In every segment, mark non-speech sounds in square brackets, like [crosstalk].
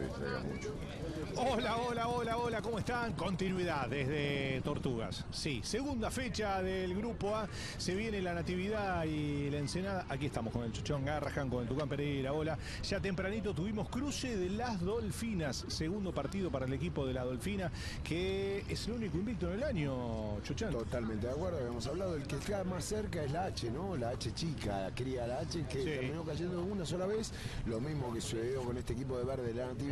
mucho. Hola, hola, hola, hola, ¿cómo están? Continuidad desde Tortugas. Sí, segunda fecha del grupo A. Se viene la Natividad y la Ensenada. Aquí estamos con el Chuchón Garrahan, con el Tucán Pereira. Hola. Ya tempranito tuvimos cruce de las Dolfinas. Segundo partido para el equipo de la Dolfina, que es el único invicto en el año, Chuchán. Totalmente de acuerdo, habíamos hablado. El que está más cerca es la H, ¿no? La H chica, la cría la H, que Sí. terminó cayendo una sola vez. Lo mismo que sucedió con este equipo de verde de la Natividad,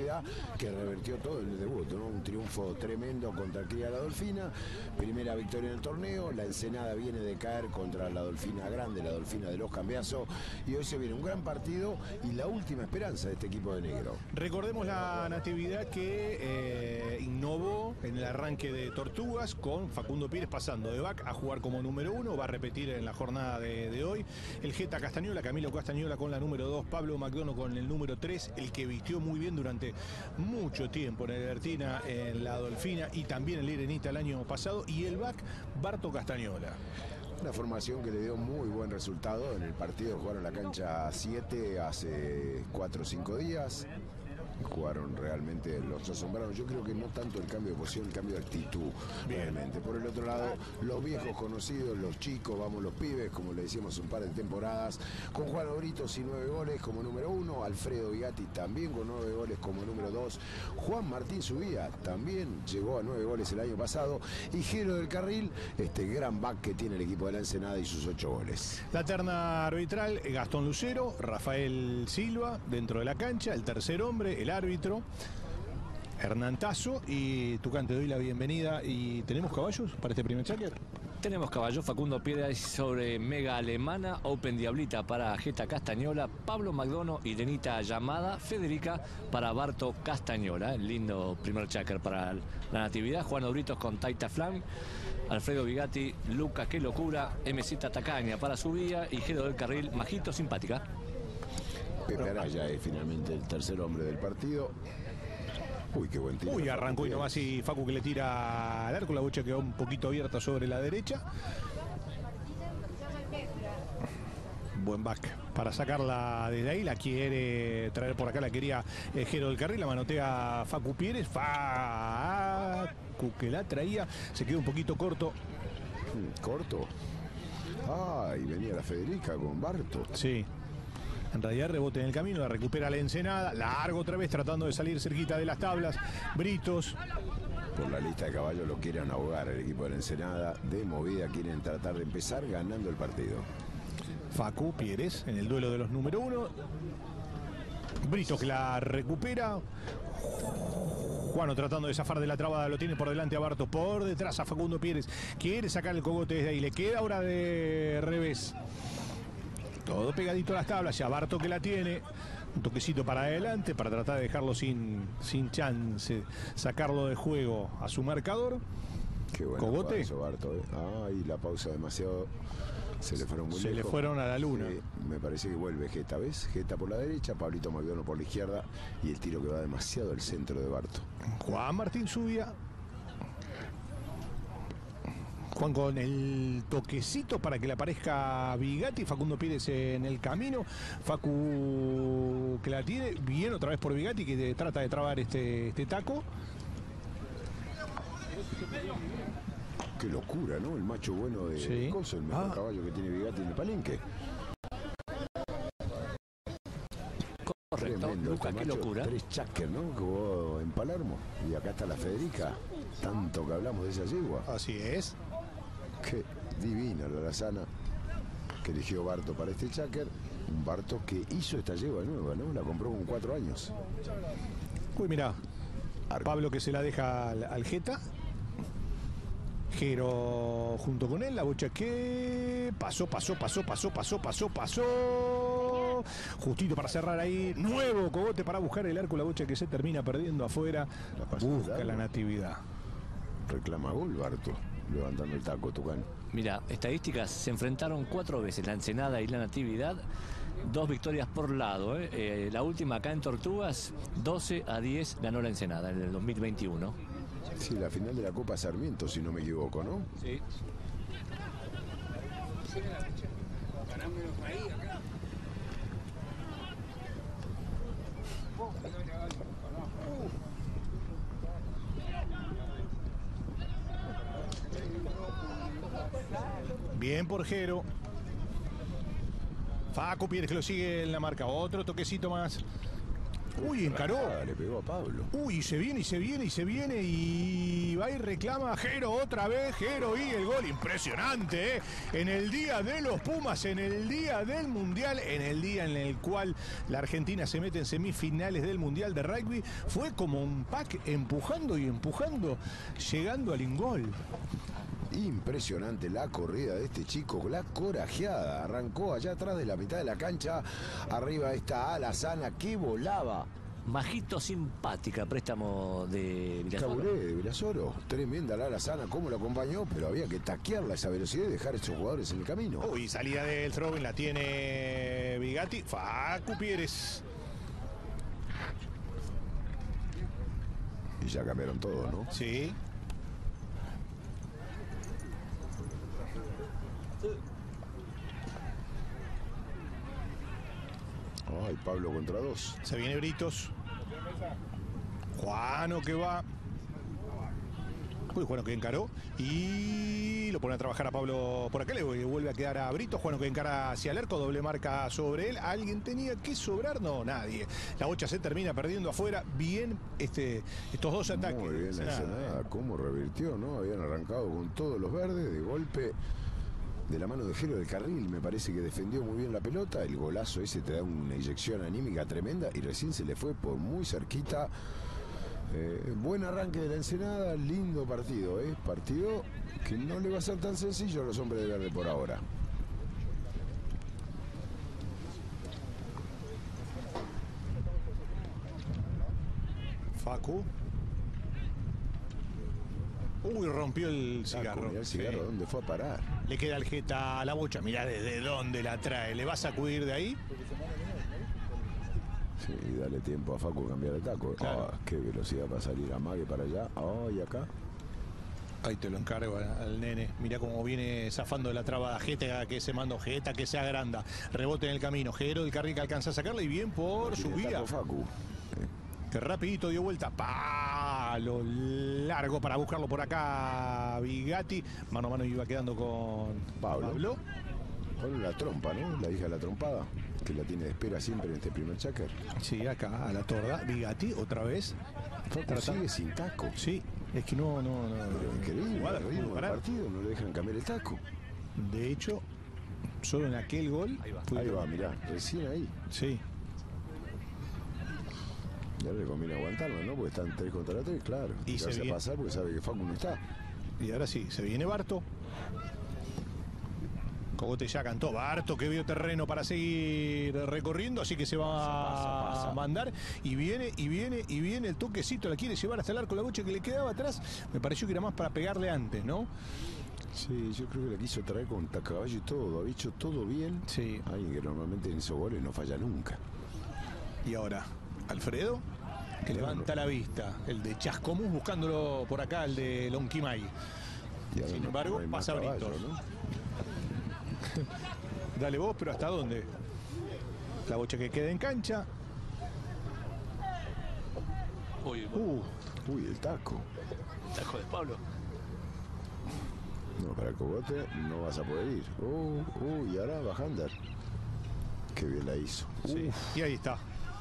que revertió todo el debut, ¿no? Un triunfo tremendo contra Cría la Dolfina. Primera victoria en el torneo. La Ensenada viene de caer contra la Dolfina Grande, la Dolfina de los Cambiazos. Y hoy se viene un gran partido y la última esperanza de este equipo de negro. Recordemos la natividad que eh, innovó en el arranque de Tortugas con Facundo Pires pasando de back a jugar como número uno. Va a repetir en la jornada de, de hoy. El Geta Castañola, Camilo Castañola con la número dos, Pablo McDonough con el número tres, el que vistió muy bien durante mucho tiempo en el Bertina, en la Dolfina y también el Irenita el año pasado. Y el back, Barto Castañola. Una formación que le dio muy buen resultado en el partido. Jugaron la cancha 7 hace 4 o 5 días. Jugaron realmente, los asombraron. Yo creo que no tanto el cambio de posición, el cambio de actitud, realmente. Por el otro lado, los viejos conocidos, los chicos, vamos los pibes, como le decíamos un par de temporadas, con Juan Obritos y nueve goles como número uno, Alfredo Vigatti también con nueve goles como número dos, Juan Martín Subía también llegó a nueve goles el año pasado, y Giro del Carril, este gran back que tiene el equipo de la Ensenada y sus ocho goles. La terna arbitral, Gastón Lucero, Rafael Silva dentro de la cancha, el tercer hombre, el árbitro, Hernán Tazo y Tucán, te doy la bienvenida. ¿Y tenemos caballos para este primer checker? Tenemos caballo Facundo Piedra sobre Mega Alemana, Open Diablita para Jeta Castañola, Pablo McDonough y Denita Llamada, Federica para Barto Castañola. Lindo primer checker para la Natividad. Juan Obritos con Taita Flan, Alfredo Vigatti, Lucas Qué Locura, MC Tacaña para su vía y Gero del Carril, Majito Simpática. Pepe Araya es finalmente el tercer hombre del partido. Uy, qué buen tiro. Uy, arrancó y nomás y Facu que le tira al arco, la bocha quedó un poquito abierta sobre la derecha. Buen back para sacarla desde ahí, la quiere traer por acá, la quería eh, Jero del Carril, la manotea Facu Pérez, Facu que la traía, se quedó un poquito corto, Corto. Ay, venía la Federica con Barto. sí. En realidad rebote en el camino, la recupera la ensenada, largo otra vez tratando de salir cerquita de las tablas, Britos, Por la lista de caballos lo quieren ahogar el equipo de la Ensenada. De movida quieren tratar de empezar ganando el partido. Facu Pérez en el duelo de los número uno. Brito que la recupera. Juano tratando de zafar de la trabada, lo tiene por delante a Barto, por detrás a Facundo Pérez. Quiere sacar el cogote desde ahí, le queda ahora de revés. Todo pegadito a las tablas, ya Barto que la tiene. Un toquecito para adelante para tratar de dejarlo sin, sin chance, sacarlo de juego a su marcador. Qué bueno. Cogote. Barto. ¿eh? Ay, la pausa demasiado. Se le fueron muy Se le fueron a la luna. Me parece que vuelve Geta, ¿ves? Geta por la derecha, Pablito Magdono por la izquierda y el tiro que va demasiado al centro de Barto. Juan Martín Zubia. Juan con el toquecito para que le aparezca Vigatti, Facundo Pérez en el camino, Facu que la tiene, bien otra vez por Vigatti que trata de trabar este, este taco. Qué locura, ¿no? El macho bueno de Sí. Coso, el mejor Ah. caballo que tiene Vigatti en el palenque. Correcto, Tremendo, Lucas este Qué. Locura. Tres Chacker, ¿no? Que jugó en Palermo. Y acá está la Federica. Tanto que hablamos de esa yegua. Así es. Qué divina la Lazana que eligió Barto para este Chacker. Un Barto que hizo esta yegua nueva, ¿no? La compró con cuatro años. Uy, mira, Ar- Pablo que se la deja al, al Jeta. Jero junto con él, la bocha que pasó, pasó, pasó, pasó, pasó, pasó, pasó. Justito para cerrar ahí. Nuevo cogote para buscar el arco, la bocha que se termina perdiendo afuera. La Busca la natividad. Reclama gol Barto, levantando el taco, Tucán. Mira, estadísticas, se enfrentaron cuatro veces la Ensenada y la Natividad, dos victorias por lado. ¿eh? Eh, la última acá en Tortugas, 12 a 10 ganó la Ensenada en el 2021. Sí, la final de la Copa Sarmiento, si no me equivoco, ¿no? Sí. Bien Porjero. Facu Pires que lo sigue en la marca. Otro toquecito más Uy, encaró. Ah, le pegó a Pablo. Uy, se viene y se viene y se viene y va y reclama a Jero otra vez. Jero y el gol impresionante, ¿eh? En el día de los Pumas, en el día del Mundial, en el día en el cual la Argentina se mete en semifinales del Mundial de Rugby, fue como un pack empujando y empujando, llegando al ingol. Impresionante la corrida de este chico, la corajeada. Arrancó allá atrás de la mitad de la cancha. Arriba está Alazana que volaba. Majito simpática, préstamo de Virasoro. Caburé de Virasoro. Tremenda la Alazana, cómo lo acompañó, pero había que taquearla a esa velocidad y dejar a esos jugadores en el camino. Uy, salida del throwing la tiene Bigatti. Facu Pires. Y ya cambiaron todo, ¿no? Sí. Ay, Pablo contra dos. Se viene Britos. Juano que va. Uy, Juano que encaró. Y lo pone a trabajar a Pablo por acá. Le vuelve a quedar a Brito. Juano que encara hacia el arco. Doble marca sobre él. ¿Alguien tenía que sobrar? No, nadie. La bocha se termina perdiendo afuera. Bien este, estos dos ataques. Muy bien ¿eh? cómo revirtió, ¿no? Habían arrancado con todos los verdes, de golpe de la mano de Jero del Carril, me parece que defendió muy bien la pelota, el golazo ese te da una inyección anímica tremenda y recién se le fue por muy cerquita. Eh, buen arranque de la Ensenada, lindo partido, ¿eh? Partido que no le va a ser tan sencillo a los hombres de verde por ahora. Facu. Uy, rompió el Ah, cigarro. el cigarro, Sí. ¿dónde fue a parar? Le queda el jeta a la bocha. Mirá desde dónde la trae. ¿Le va a sacudir de ahí? Sí, dale tiempo a Facu a cambiar el taco. Claro. Ah, qué velocidad para salir a Mague para allá. Ah, y acá. Ahí te lo encargo al, nene. Mirá cómo viene zafando de la traba Jeta que se mandó, Jeta que se agranda. Rebote en el camino. Jero del carril que alcanza a sacarla y bien por su vía. Facu. Que rapidito dio vuelta. Palo largo para buscarlo por acá. Bigatti. Mano a mano iba quedando con Pablo. Con la trompa, ¿no? La hija de la trompada, que la tiene de espera siempre en este primer checker. Sí, acá a la torda. Bigatti otra vez. Sigue sin taco. Sí, es que no, no, no. Pero increíble, jugada, el partido, no le dejan cambiar el taco. De hecho, solo en aquel gol. fue- Ahí va, mirá, recién ahí. Sí, Ya le conviene aguantarlo, ¿no? Porque están 3 contra 3, claro. Y se se hace pasar porque sabe que Facu no está. y ahora sí, se viene Barto. Cogote ya cantó Barto que vio terreno para seguir recorriendo, así que se va Pasa, pasa. a mandar y viene y viene y viene el toquecito, la quiere llevar hasta el arco la bocha que le quedaba atrás. Me pareció que era más para pegarle antes, ¿no? Sí, yo creo que la quiso traer con tacaballo y todo. Ha hecho todo bien. Sí. Alguien que normalmente en esos goles no falla nunca. Y ahora, Alfredo, que levanta la vista, el de Chascomús buscándolo por acá, el de Lonquimay. Sin no- embargo, pasa caballo, Britos. ¿no? [laughs] Dale vos, pero ¿hasta dónde? La bocha que queda en cancha. Uy, Uh, Uy, el taco. tajo de Pablo. No, para el cogote no vas a poder ir. Uh, uh, y ahora Bajander. Qué bien la hizo. sí. Y ahí está.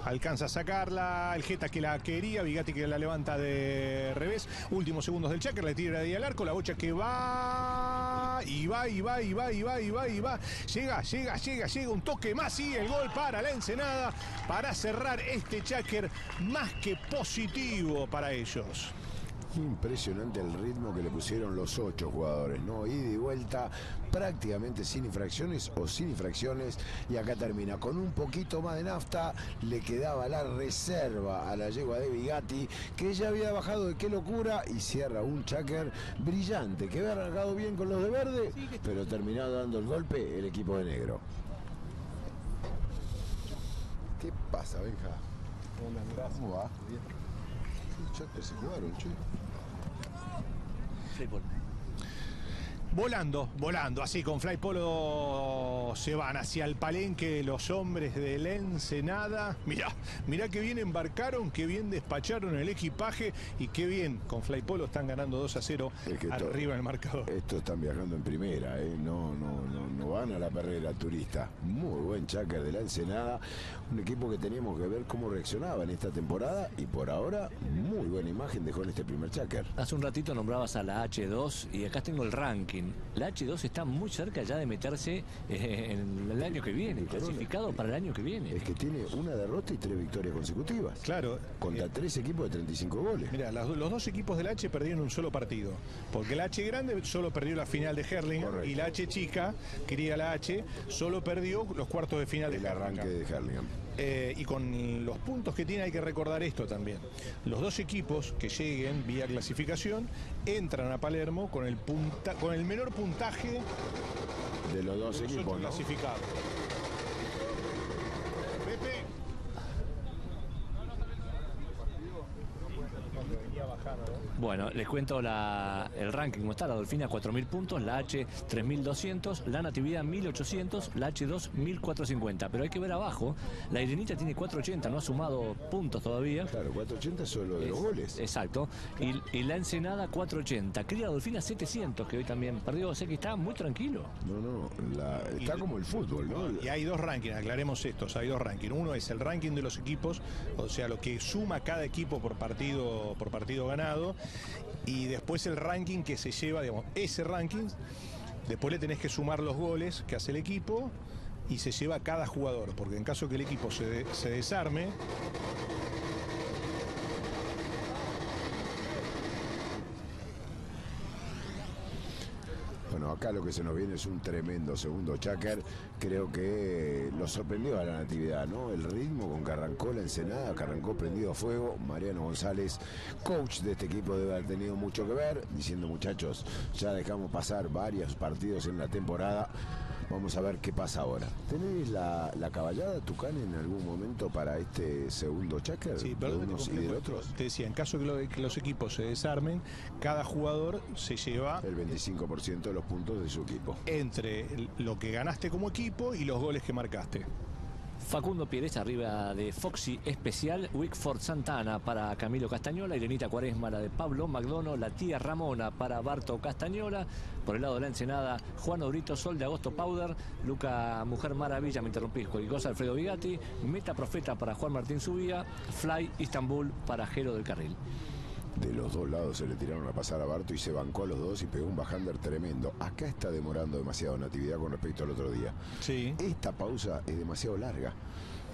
Alcanza a sacarla, el Jeta que la quería, Bigatti que la levanta de revés. Últimos segundos del checker, le tira ahí al arco, la bocha que va y va y va y va y va y va y va. Llega, llega, llega, llega un toque más y el gol para la Ensenada para cerrar este checker más que positivo para ellos. Impresionante el ritmo que le pusieron los ocho jugadores, ¿no? Ida y vuelta, prácticamente sin infracciones o sin infracciones. Y acá termina con un poquito más de nafta. Le quedaba la reserva a la yegua de Bigatti, que ya había bajado de qué locura. Y cierra un chacker brillante, que había arrancado bien con los de verde, pero terminó dando el golpe el equipo de negro. ¿Qué pasa, Benja? ¿Cómo va? ¿Qué chacker se jugaron, che? Fútbol. Volando, volando, así con Fly Polo se van hacia el palenque los hombres del Ensenada. Mirá, mirá qué bien embarcaron, qué bien despacharon el equipaje y qué bien con Fly Polo están ganando 2 a 0 Es que esto- arriba en el marcador. Estos están viajando en primera, ¿eh? no, no, no, no van a la perrera turista. Muy buen chácar de la Ensenada, un equipo que teníamos que ver cómo reaccionaba en esta temporada y por ahora muy buena imagen dejó en este primer chácar. Hace un ratito nombrabas a la H2 y acá tengo el ranking. La H2 está muy cerca ya de meterse eh, en el año que viene, clasificado para el año que viene. Es que tiene una derrota y tres victorias consecutivas. Claro, Contra eh, tres equipos de 35 goles. Mira, do- los dos equipos del H perdieron un solo partido. Porque la H grande solo perdió la final de Herling Correcto. y la H chica, quería la H, solo perdió los cuartos de final El de arranque de Hurlingham. Eh, y con los puntos que tiene hay que recordar esto también. Los dos equipos que lleguen vía clasificación entran a Palermo con el, punta, con el menor puntaje De los dos de los equipos, clasificados. Bueno, les cuento la- el ranking. ¿Cómo está? La Dolfina 4.000 puntos, la H 3.200, la Natividad 1.800, la H2 1.450. Pero hay que ver abajo, la Irenita tiene 480, no ha sumado puntos todavía. Claro, 480 solo de los goles. Exacto. Y, y la Ensenada 480. Cría Dolfina 700, que hoy también perdió. O sea que está muy tranquilo. No, no, la- está como el fútbol, ¿no? Y hay dos rankings, aclaremos estos, hay dos rankings. Uno es el ranking de los equipos, o sea, lo que suma cada equipo por partido, por partido ganado, y después el ranking que se lleva, digamos, ese ranking, después le tenés que sumar los goles que hace el equipo y se lleva cada jugador, porque en caso que el equipo se, se desarme, Bueno, acá lo que se nos viene es un tremendo segundo chácar. Creo que lo sorprendió a la natividad, ¿no? El ritmo con que arrancó la Ensenada, que arrancó prendido a fuego. Mariano González, coach de este equipo, debe haber tenido mucho que ver, diciendo muchachos, ya dejamos pasar varios partidos en la temporada. Vamos a ver qué pasa ahora. ¿Tenés la, la caballada Tucán en algún momento para este segundo chácar? sí, de perdón, unos y del otros? Te decía, en caso que, lo- que los equipos se desarmen, cada jugador se lleva El 25% de los puntos de su equipo. entre lo que ganaste como equipo y los goles que marcaste. Facundo Pérez arriba de Foxy Especial, Wickford Santana para Camilo Castañola, Irenita Cuaresma la de Pablo Magdono, la tía Ramona para Barto Castañola, por el lado de la Ensenada, Juan Obrito, Sol de Agosto Powder, Luca Mujer Maravilla, me interrumpís, cualquier cosa, Alfredo Vigati, Meta Profeta para Juan Martín Subía, Fly Istanbul para Jero del Carril. De los dos lados se le tiraron a pasar a Barto y se bancó a los dos y pegó un bajander tremendo. Acá está demorando demasiado Natividad con respecto al otro día. Sí. Esta pausa es demasiado larga.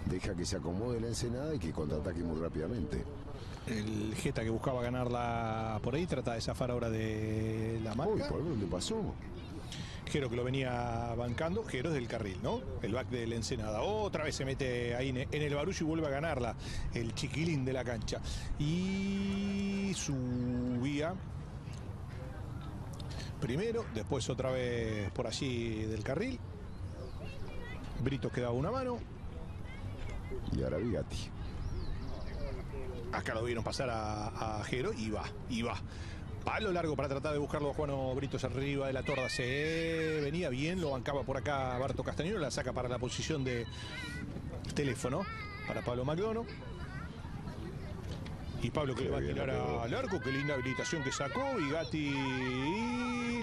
Deja que se acomode la ensenada y que contraataque muy rápidamente. El Jeta que buscaba ganarla por ahí trata de zafar ahora de la Uy, marca. ¿por dónde pasó? Jero que lo venía bancando, Jero es del carril, ¿no? El back del Ensenada. Otra vez se mete ahí en en el barullo y vuelve a ganarla. El chiquilín de la cancha. Y subía primero, después otra vez por allí del carril. Brito quedaba una mano. Y ahora Vigati. Acá lo vieron pasar a, a Jero y va, y va. Palo largo para tratar de buscarlo a Juano Britos arriba de la torda. Se venía bien, lo bancaba por acá Barto Castañero, la saca para la posición de teléfono para Pablo Macdono. Y Pablo que Qué le va a tirar al arco, qué linda habilitación que sacó. Y Gatti,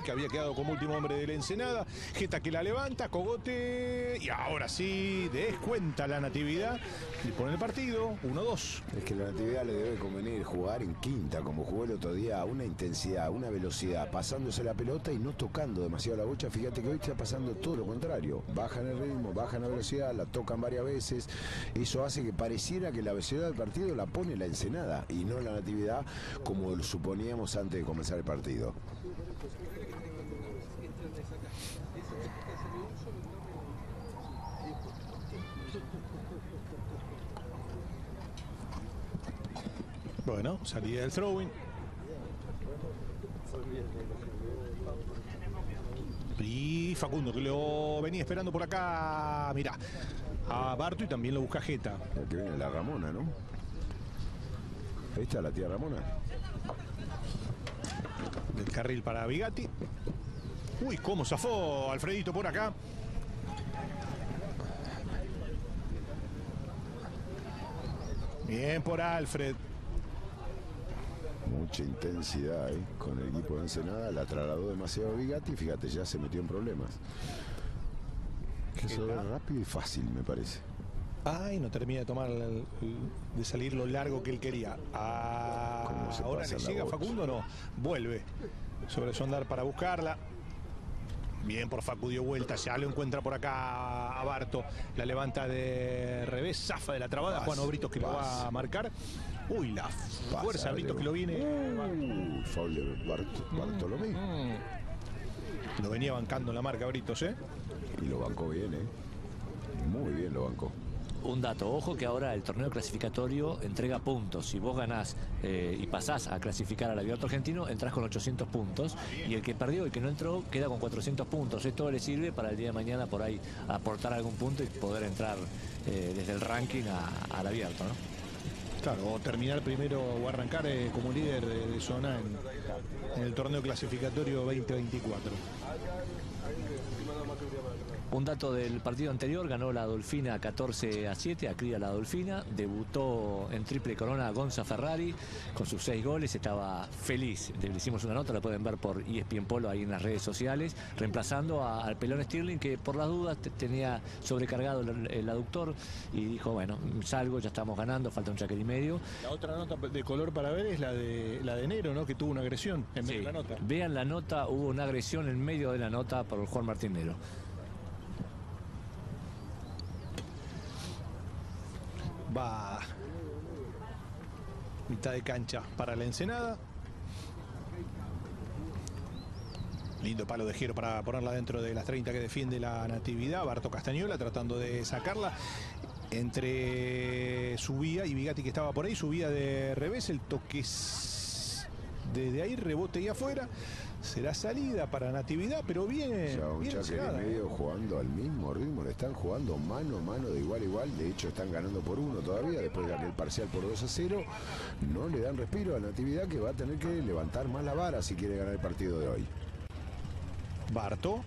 que había quedado como último hombre de la Ensenada. Jeta que la levanta, Cogote. Y ahora sí, descuenta la natividad. Y pone el partido, 1-2. Es que la Natividad le debe convenir jugar en quinta, como jugó el otro día, a una intensidad, una velocidad, pasándose la pelota y no tocando demasiado la bocha. Fíjate que hoy está pasando todo lo contrario. Bajan el ritmo, bajan la velocidad, la tocan varias veces. Eso hace que pareciera que la velocidad del partido la pone la Ensenada y no la Natividad, como lo suponíamos antes de comenzar el partido. Bueno, salida del throwing. Y Facundo, que lo venía esperando por acá, mirá, a Barto y también lo busca Jeta. La que viene la Ramona, ¿no? Ahí está la tía Ramona. Del carril para Bigatti. Uy, cómo zafó Alfredito por acá. Bien por Alfred. Mucha intensidad ¿eh? con el equipo de Ensenada. La trasladó demasiado Bigatti. Fíjate, ya se metió en problemas. Eso es rápido y fácil, me parece. Ay, no termina de tomar el- de salir lo largo que él quería. Ah, ahora le llega. Facundo, no. Vuelve sobre su andar para buscarla. Bien por Facu dio vuelta, ya lo encuentra por acá a Barto. La levanta de revés, zafa de la trabada. Paz, Juan Obritos que lo va a marcar. Uy, la fuerza Britos Leo. que lo viene. Uh, Bart- Bartolomé. Mm. Lo venía bancando en la marca Britos, ¿eh? Y lo bancó bien, ¿eh? Muy bien lo bancó. Un dato, ojo que ahora el torneo clasificatorio entrega puntos. Si vos ganás eh, y pasás a clasificar al abierto argentino, entrás con 800 puntos. Y el que perdió, el que no entró, queda con 400 puntos. Esto le sirve para el día de mañana por ahí aportar algún punto y poder entrar eh, desde el ranking a- al abierto. ¿no? Claro, o terminar primero o arrancar eh, como líder de, zona en el torneo clasificatorio 2024. Un dato del partido anterior, ganó la Dolfina 14 a 7, acría la Dolfina, debutó en triple corona Gonza Ferrari con sus seis goles, estaba feliz, le hicimos una nota, la pueden ver por ESPN Polo ahí en las redes sociales, reemplazando a- al pelón Stirling que por las dudas te- tenía sobrecargado el, el aductor y dijo, bueno, salgo, ya estamos ganando, falta un chaquet y medio. La otra nota de color para ver es la de la de enero, ¿no? Que tuvo una agresión en medio Sí. de la nota. Vean la nota, hubo una agresión en medio de la nota por Juan Martín Va mitad de cancha para la Ensenada. Lindo palo de giro para ponerla dentro de las 30 que defiende la Natividad. Barto Castañola tratando de sacarla. Entre subía y Vigati que estaba por ahí, subía de revés, el toque desde ahí, rebote y afuera. Será salida para Natividad, pero bien. Ya un bien chaque de ¿eh? medio jugando al mismo ritmo, le están jugando mano a mano de igual a igual, de hecho están ganando por uno todavía, después de aquel parcial por 2 a 0, no le dan respiro a Natividad que va a tener que levantar más la vara si quiere ganar el partido de hoy. Barto.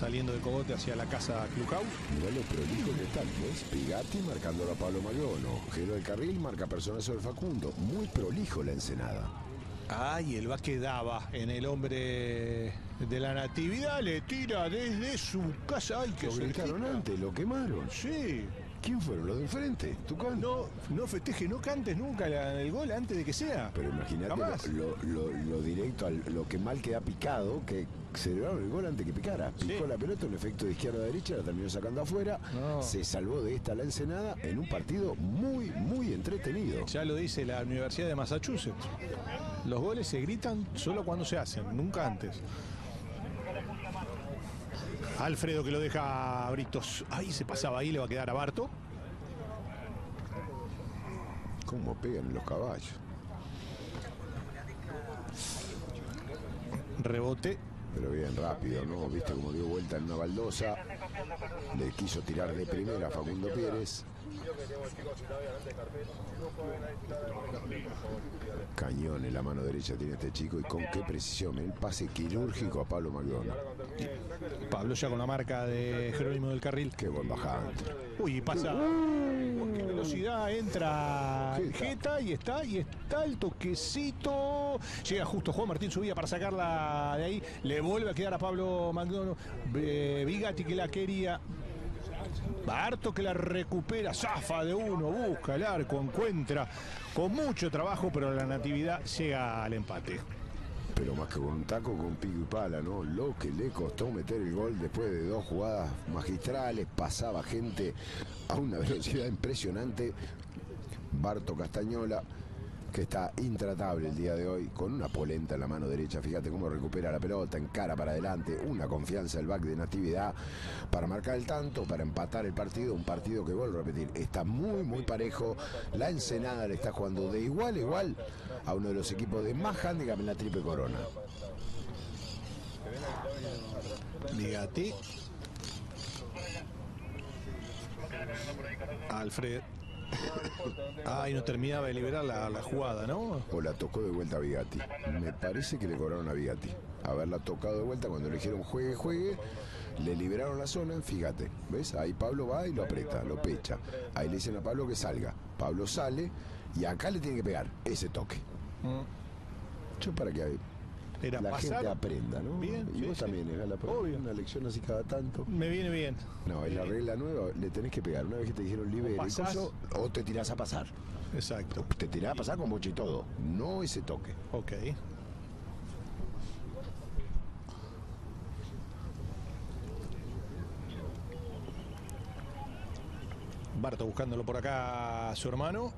Saliendo de Cogote hacia la casa Clubhouse. Mirá lo prolijo que están, ¿ves? Pigatti marcándolo a Pablo Magdono, Gelo del Carril marca personas sobre Facundo, muy prolijo la Ensenada. Ay, el va quedaba en el hombre de la natividad, le tira desde su casa. Ay, que Lo gritaron antes, lo quemaron. Sí. ¿Quién fueron? ¿Los de enfrente? ¿Tucán? No, no festeje, no cantes nunca la- el gol antes de que sea. Pero imagínate lo, lo- lo- lo directo, al- lo que mal queda picado, que celebraron el gol antes que picara. Picó Sí. la pelota, un efecto de izquierda a derecha, la terminó sacando afuera. No. Se salvó de esta la Ensenada en un partido muy, muy entretenido. Ya lo dice la Universidad de Massachusetts. Los goles se gritan solo cuando se hacen, nunca antes. Alfredo que lo deja a Britos. Ahí se pasaba ahí, le va a quedar a Barto. ¿Cómo pegan los caballos? Rebote. Pero bien rápido, ¿no? Viste cómo dio vuelta en una baldosa. Le quiso tirar de primera a Facundo Pérez. Cañón en la mano derecha tiene este chico y con qué precisión. El pase quirúrgico a Pablo McDonald. Pablo ya con la marca de Jerónimo del Carril. Qué buen bajante. Uy, pasa. Con qué velocidad entra Jeta. Jeta y está, y está el toquecito. Llega justo Juan Martín subía para sacarla de ahí. Le vuelve a quedar a Pablo McDonough. Eh, Bigatti que la quería. Barto que la recupera, zafa de uno, busca el arco, encuentra con mucho trabajo, pero la natividad llega al empate. Pero más que con taco, con pico y pala, ¿no? Lo que le costó meter el gol después de dos jugadas magistrales, pasaba gente a una [laughs] velocidad impresionante. Barto Castañola, que está intratable el día de hoy, con una polenta en la mano derecha. Fíjate cómo recupera la pelota, en cara para adelante, una confianza el back de Natividad para marcar el tanto, para empatar el partido. Un partido que, vuelvo a repetir, está muy, muy parejo. La Ensenada le está jugando de igual a igual a uno de los equipos de más handicap en la triple corona. Bigatti. Alfred. Ay, no terminaba de liberar la, la jugada, ¿no? O la tocó de vuelta a Vigatti. Me parece que le cobraron a Vigatti. Haberla tocado de vuelta cuando le dijeron juegue, juegue. Le liberaron la zona, fíjate, ¿ves? Ahí Pablo va y lo aprieta, lo pecha. Ahí le dicen a Pablo que salga. Pablo sale y acá le tiene que pegar ese toque. Yo para que Era la pasar. gente aprenda, ¿no? Bien, y sí, vos sí. también, ¿eh? la Obvio. una lección así cada tanto. Me viene bien. No, en la regla nueva le tenés que pegar. Una vez que te dijeron y pasás. coso, o te tirás a pasar. Exacto. Te tirás a pasar con boche y todo. No ese toque. Ok. Barto buscándolo por acá a su hermano.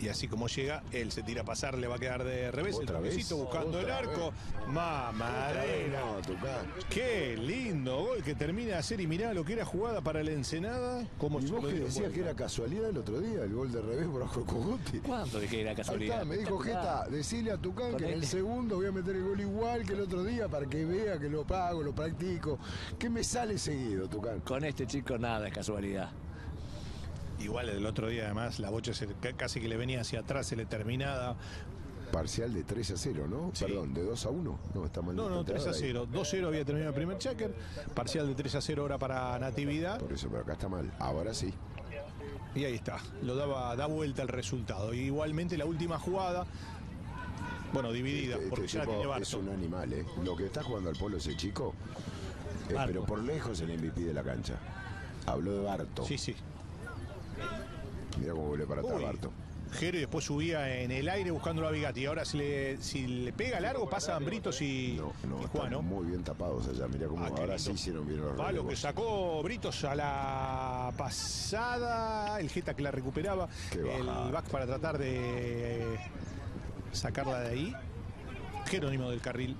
Y así como llega, él se tira a pasar, le va a quedar de revés. El ¿Otra vez? toquecito buscando el ¿Otra arco. Mamadera. No, Tucán. Qué lindo gol que termina de hacer. Y mirá lo que era jugada para el Ensenada. Como Y vos que decías que era casualidad el otro día, el gol de revés de Cogote. ¿Cuándo dije que era Ahí casualidad? está, me dijo. Jeta, decile a Tucán que en el segundo voy a meter el gol igual que el otro día para que vea que lo pago, lo practico, que me sale seguido, Tucán. Con este chico nada es casualidad. Igual el otro día, además, la bocha se- ca- casi que le venía hacia atrás, se le terminada. Parcial de 3 a 0, ¿no? Sí. Perdón, de 2 a 1. No, está mal. No, no, 3 a 0. 2-0 había terminado el primer checker. Parcial de 3 a 0 ahora para Natividad. Por eso, pero acá está mal. Ahora sí. Y ahí está. Lo daba, da vuelta el resultado. Y igualmente la última jugada. Bueno, dividida, Este- porque este ya tiene es Barto. un animal, ¿eh? Lo que está jugando al polo ese chico, es, Barto. pero por lejos el MVP de la cancha. Habló de Barto. Sí, sí. Para atrás Uy. Barto. Jero y después subía en el aire buscando a Vigatti. Ahora si le, si le pega largo pasa Britos y, No, no, y Juan, están ¿no? muy bien tapados allá. Mira cómo Ah, ahora sí hicieron bien los Palo que sacó Britos a la pasada, el Jeta que la recuperaba, el back para tratar de sacarla de ahí. Jerónimo del Carril.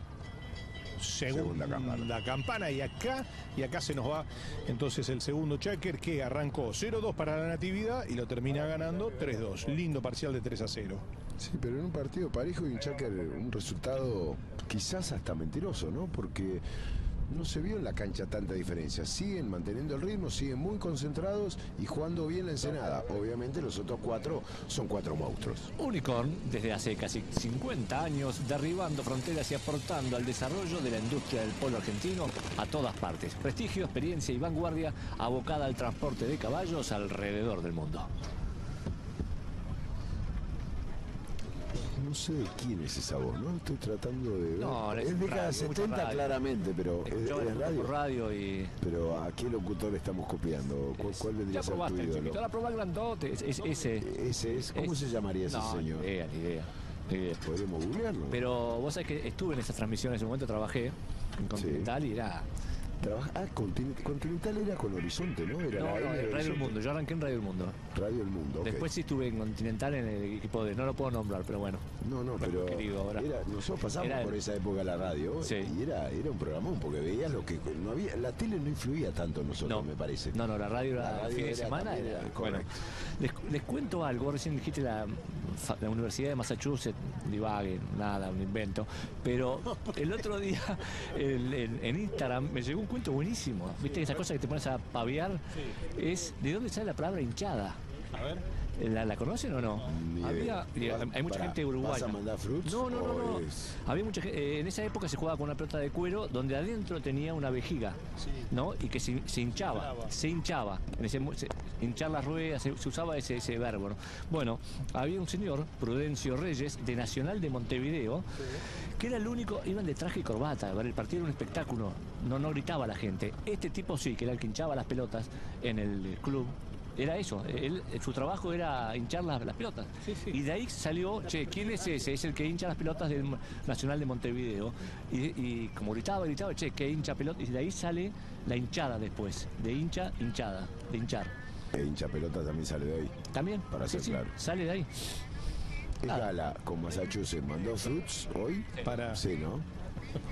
Segunda, Segunda campana. campana y acá y acá se nos va entonces el segundo checker que arrancó 0-2 para la Natividad y lo termina ganando 3-2. Lindo parcial de 3 a 0. Sí, pero en un partido parejo y un Cháquer, un resultado quizás hasta mentiroso, ¿no? Porque no se vio en la cancha tanta diferencia. Siguen manteniendo el ritmo, siguen muy concentrados y jugando bien la ensenada. Obviamente los otros cuatro son cuatro monstruos. Unicorn, desde hace casi 50 años, derribando fronteras y aportando al desarrollo de la industria del polo argentino a todas partes. Prestigio, experiencia y vanguardia abocada al transporte de caballos alrededor del mundo. No sé de quién es esa voz, ¿no? Estoy tratando de ver. No, es es de cada radio, mucha 70 radio. claramente, pero es, es radio. radio y... Pero ¿a qué locutor estamos copiando? ¿Cuál, cuál vendría Ya a ser tu probaste, ídolo? probá el grandote, es- es- ese. Ese es, ¿cómo se llamaría ese no, señor? Ni idea, ni idea. ni idea. Podríamos googlearlo. Pero vos sabés que estuve en esas transmisiones, en un momento trabajé en Continental y era... Trabaja- ah, Continental, era con Horizonte, ¿no? Era No, la no, Radio del Horizonte. Mundo, yo arranqué en Radio del Mundo. Radio El Mundo. Después sí estuve en Continental en el equipo de... No lo puedo nombrar, pero bueno. No, no, pero querido, ahora. era- nosotros pasamos Era- por esa época la radio Sí. y era, era un programón porque veías lo que no había, la tele no influía tanto en nosotros, No, me parece. No, no, la radio era La radio fin de semana. era- bueno, les, les cuento algo. Recién dijiste la, la Universidad de Massachusetts, divague, nada, un invento. Pero el otro día el- en Instagram me llegó un cuento buenísimo. Viste esa cosa que te pones a paviar. Es de dónde sale la palabra hinchada. A ver. ¿La, la conocen o no? Había, hay- mucha Pará, gente uruguaya. ¿Vas a mandar fruits? No, no, no, no. es- Había mucha eh, en esa época se jugaba con una pelota de cuero donde adentro tenía una vejiga, ¿no? Y que se, se hinchaba, se hinchaba. En ese se- hinchar las ruedas, se, se usaba ese, ese verbo, ¿no? Bueno, había un señor, Prudencio Reyes, de Nacional de Montevideo, que era el único, iban de traje y corbata, a ver, el partido era un espectáculo, no, no gritaba la gente. Este tipo sí, que era el que hinchaba las pelotas en el club. Era eso, él, su trabajo era hinchar las, las pelotas. Y de ahí salió, che, ¿quién es ese? Es el que hincha las pelotas del Nacional de Montevideo. Y, y como gritaba, gritaba, che, que hincha pelotas. Y de ahí sale la hinchada después, de hincha, hinchada, de hinchar. E hincha pelota también sale de ahí. También, Para ser sí, claro. sale de ahí. Es Gala con Massachusetts, mandó fruits hoy. Para- Sí, ¿no?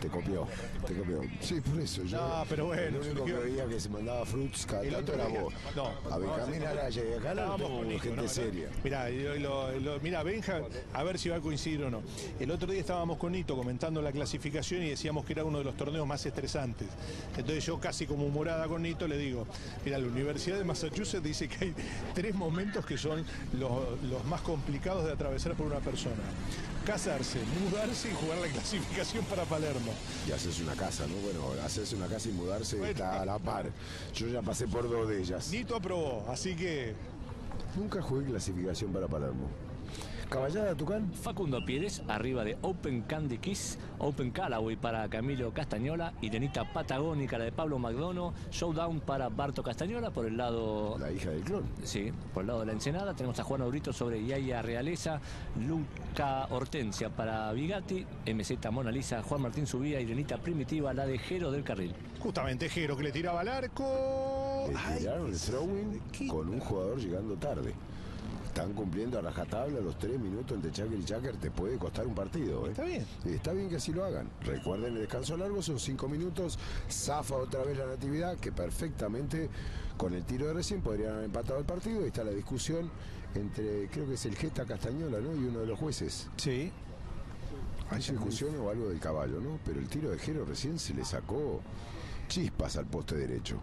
Te copió, te copió. Sí, por eso. Yo, No, pero bueno, El único que veía que se mandaba fruits cada El tanto otro era vos. no. a Benjamín Araya y acá Estábamos tengo con gente ¿no? seria. Mirá, lo- mirá, Benja, a ver si va a coincidir o no. El otro día estábamos con Nito comentando la clasificación y decíamos que era uno de los torneos más estresantes. Entonces yo casi como humorada con Nito le digo, mira, la Universidad de Massachusetts dice que hay tres momentos que son los, los más complicados de atravesar por una persona. Casarse, mudarse y jugar la clasificación para Palermo. Y hacerse una casa, ¿no? Bueno, hacerse una casa y mudarse Bueno. está a la par. Yo ya pasé por dos de ellas. Nito aprobó, así que Nunca jugué clasificación para Palermo. Caballada, Tucán. Facundo Pérez, arriba de Open Candy Kiss, Open Callaway para Camilo Castañola, Irenita Patagónica, la de Pablo McDono, Showdown para Barto Castañola, por el lado La hija del clon. Sí, por el lado de la Ensenada tenemos a Juan Aurito sobre Yaya Realeza, Luca Hortensia para Bigatti, MZ Mona Lisa, Juan Martín Subía, Irenita Primitiva, la de Jero del Carril. justamente Jero que le tiraba al arco. Le Ay, tiraron el throwing ¿qué? con un jugador llegando tarde. Están cumpliendo a rajatabla los tres minutos entre Chaker y Chaker. Te puede costar un partido. ¿eh? Está bien. Está bien que así lo hagan. Recuerden el descanso largo, son cinco minutos. Zafa otra vez la natividad, que perfectamente con el tiro de recién podrían haber empatado el partido. Ahí está la discusión entre, creo que es el Gesta Castañola, ¿no? Y uno de los jueces. Sí. Hay discusión o algo del caballo, ¿no? Pero el tiro de Jero recién se le sacó chispas al poste derecho.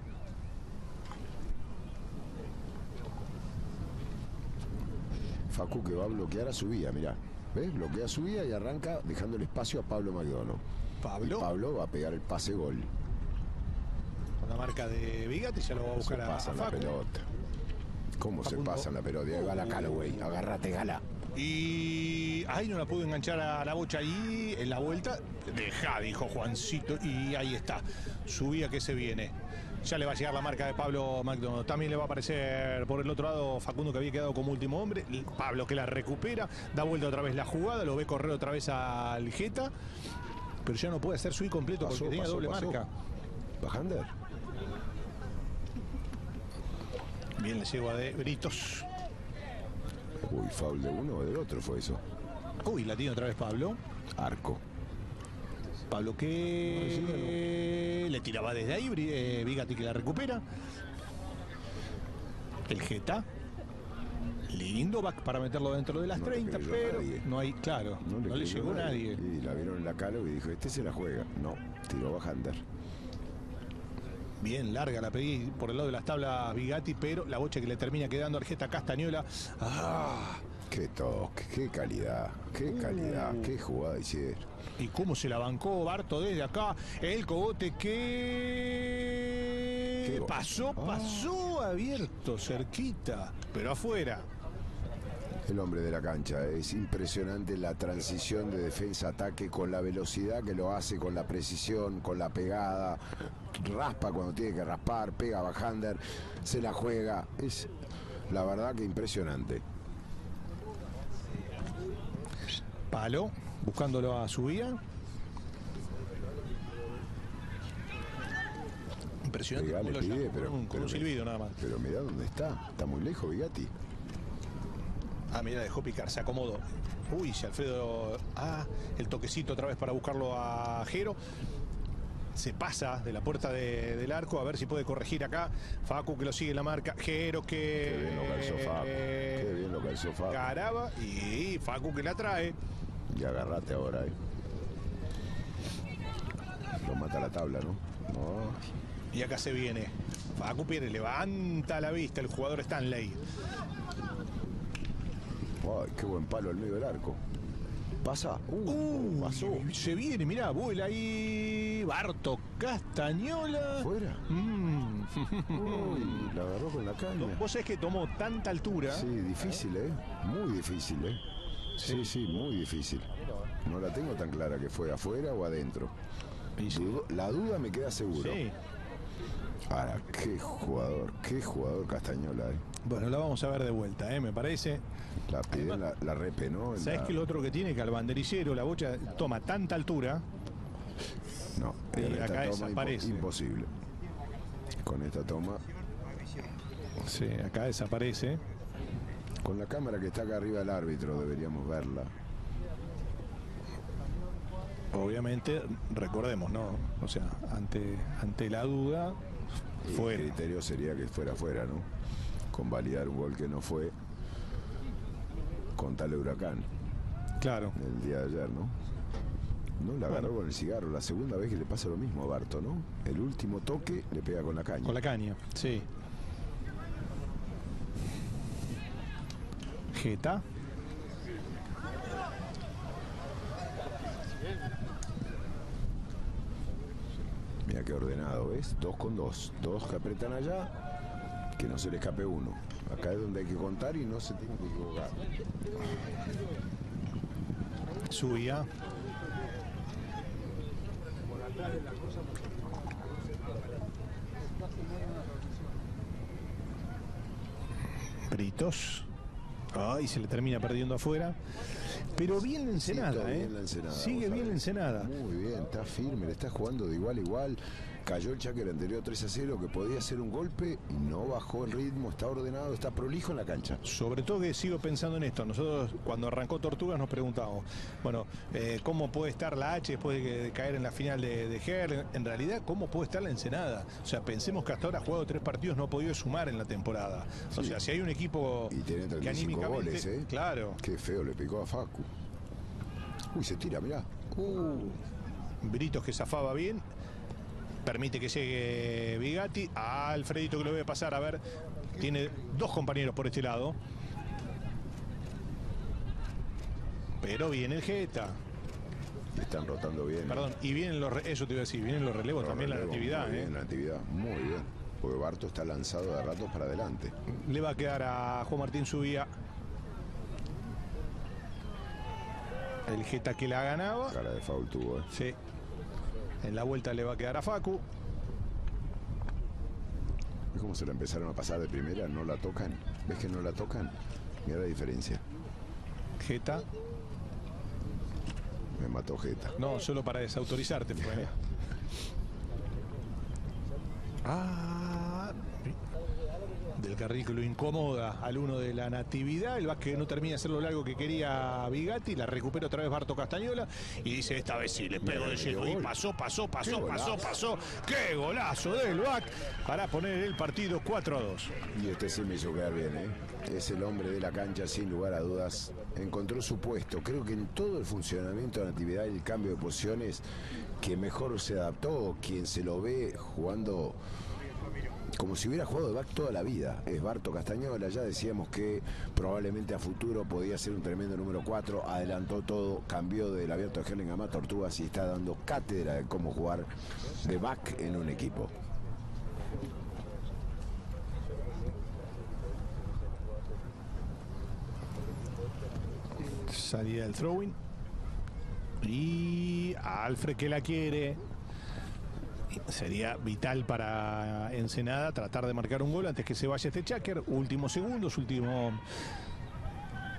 Facu que va a bloquear a su vía, mirá. ¿Ves? Bloquea su vía y arranca dejando el espacio a Pablo McDonough. Pablo. Y Pablo va a pegar el pase gol. Con la marca de Bigatti ya lo va a Se buscar a, pasa a la pelota. ¿Cómo se pasa la pelota? Y ahí va la Callaway. Agárrate, gala. Y ahí no la pudo enganchar a la bocha ahí en la vuelta. Deja, dijo Juancito. Y ahí está. Subía que se viene. Ya le va a llegar la marca de Pablo McDonald. También le va a aparecer por el otro lado Facundo que había quedado como último hombre. Pablo que la recupera. Da vuelta otra vez la jugada. Lo ve correr otra vez al Jeta. Pero ya no puede hacer su completo Pasó, porque tenía pasó, doble pasó. marca. Bajander. Bien le llegó a de Britos. Uy, foul de uno o del otro fue eso. Uy, la tiene otra vez Pablo. Arco. Pablo que le tiraba desde ahí, eh, Bigatti que la recupera. El Geta. Lindo back para meterlo dentro de las No le 30, creyó pero nadie. no hay, claro, no le, llegó nadie. Y la vieron en la cala y dijo, este se la juega. No, tiró Bajander. Bien larga la pedí por el lado de las tablas Bigatti, pero la bocha que le termina quedando al Geta Castañola. Ah, Qué toque, qué calidad, qué calidad, qué jugada hicieron. y cómo se la bancó Barto desde acá. El cogote que Qué pasó, Ah. pasó abierto, cerquita, pero afuera. El hombre de la cancha, es impresionante la transición de defensa-ataque con la velocidad que lo hace, con la precisión, con la pegada, raspa cuando tiene que raspar, pega a Bajander, se la juega. Es la verdad que impresionante. Palo, buscándolo a su vía. Impresionante. Le pide, pero, con un, con pero un silbido nada más. Pero mirá dónde está, está muy lejos Bigatti. Ah, mira, dejó picar, se acomodó. Uy, si Alfredo. Ah, el toquecito otra vez para buscarlo a Jero. Se pasa de la puerta de- del arco a ver si puede corregir acá. Facu que lo sigue en la marca. Jero que. Qué bien lo calzó Facu, qué bien lo calzó Facu. Caraba y Facu que la trae. Y agarrate ahora, eh. Lo mata la tabla, ¿no? No. Y acá se viene. Facu Pérez levanta la vista el jugador Stanley. Ay, qué buen palo al medio del arco. Pasa. Uh, pasó. Se viene, mirá, vuela ahí. Barto Castañola. ¿Fuera? Mm. [laughs] Uy, la agarró con la caña. Vos sabés que tomó tanta altura. Sí, difícil, ¿eh? Muy difícil, ¿eh? Sí, sí, muy difícil. No la tengo tan clara que fue afuera o adentro. Dudo- la duda me queda seguro. Sí. Ahora, qué jugador, qué jugador Castañola, ¿eh? Bueno, la vamos a ver de vuelta, ¿eh? me parece. La pide la, la repe, ¿no? En ¿Sabés la- que lo otro que tiene? Que al banderillero la bocha toma tanta altura. No, Y esta acá desaparece. imposible. Con esta toma, Sí, acá desaparece. con la cámara que está acá arriba del árbitro, deberíamos verla. Obviamente, recordemos, ¿no? O sea, ante, ante la duda, El criterio sería que fuera fuera, ¿no? Convalidar un gol que no fue con tal huracán. Claro. El día de ayer, ¿no? No la agarró con el cigarro. La segunda vez que le pasa lo mismo a Barto, ¿no? El último toque le pega con la caña. Con la caña, sí. Geta. Mira qué ordenado, ¿ves? Dos con dos. Dos que apretan allá, que no se le escape uno. Acá es donde hay que contar y no se tiene que equivocar. Subía. Britos. Ay, se le termina perdiendo afuera. Pero bien la Ensenada, ¿eh? Sigue bien la Ensenada. Muy bien, está firme, le está jugando de igual a igual. Cayó el Cháquer anterior 3 a 0, que podía ser un golpe y no bajó el ritmo, está ordenado, está prolijo en la cancha. Sobre todo que sigo pensando en esto. Nosotros cuando arrancó Tortugas nos preguntamos, bueno, eh, ¿cómo puede estar la H después de, caer en la final de, de En realidad, ¿cómo puede estar la Ensenada? O sea, pensemos que hasta ahora ha jugado tres partidos, no ha podido sumar en la temporada. O sea, si hay un equipo y tiene 35 goles, ¿eh? Claro. Qué feo le picó a Facu. Uy, se tira, mirá. Uh. Britos que zafaba bien permite que llegue Bigatti. A Alfredito que lo ve pasar, a ver, tiene dos compañeros por este lado. Pero viene el Jeta. Están rotando bien. Perdón, y vienen los, eso te iba a decir, vienen los relevos también la actividad. Muy bien, ¿eh? la actividad, muy bien. Porque Barto está lanzado de ratos para adelante. Le va a quedar a Juan Martín Subía. El Jeta que la ganaba. Cara de foul tuvo, ¿eh? Sí. En la vuelta le va a quedar a Facu. ¿Ves cómo se la empezaron a pasar de primera? No la tocan. ¿Ves que no la tocan? Mira la diferencia. Jeta. Me mató Jeta. No, solo para desautorizarte. Pues. [laughs] ah, del carril que lo incomoda al uno de la natividad. El Vázquez no termina de hacer lo largo que quería Bigatti. La recupera otra vez Barto Castañola. Y dice: Esta vez sí le pego de lleno. Y pasó, pasó, pasó, pasó, pasó. ¡Qué golazo del Bac! Para poner el partido 4 a 2. Y este sí me hizo quedar bien, ¿eh? Es el hombre de la cancha, sin lugar a dudas. Encontró su puesto. Creo que en todo el funcionamiento de la natividad y el cambio de posiciones, que mejor se adaptó, quien se lo ve jugando como si hubiera jugado de back toda la vida. Es Barto Castañola, ya decíamos que probablemente a futuro podía ser un tremendo número 4, adelantó todo, cambió del abierto de Herling a Tortugas y está dando cátedra de cómo jugar de back en un equipo. Salida del throwing. Y Alfred que la quiere sería vital para Ensenada tratar de marcar un gol antes que se vaya este Chaker. Últimos segundos, últimos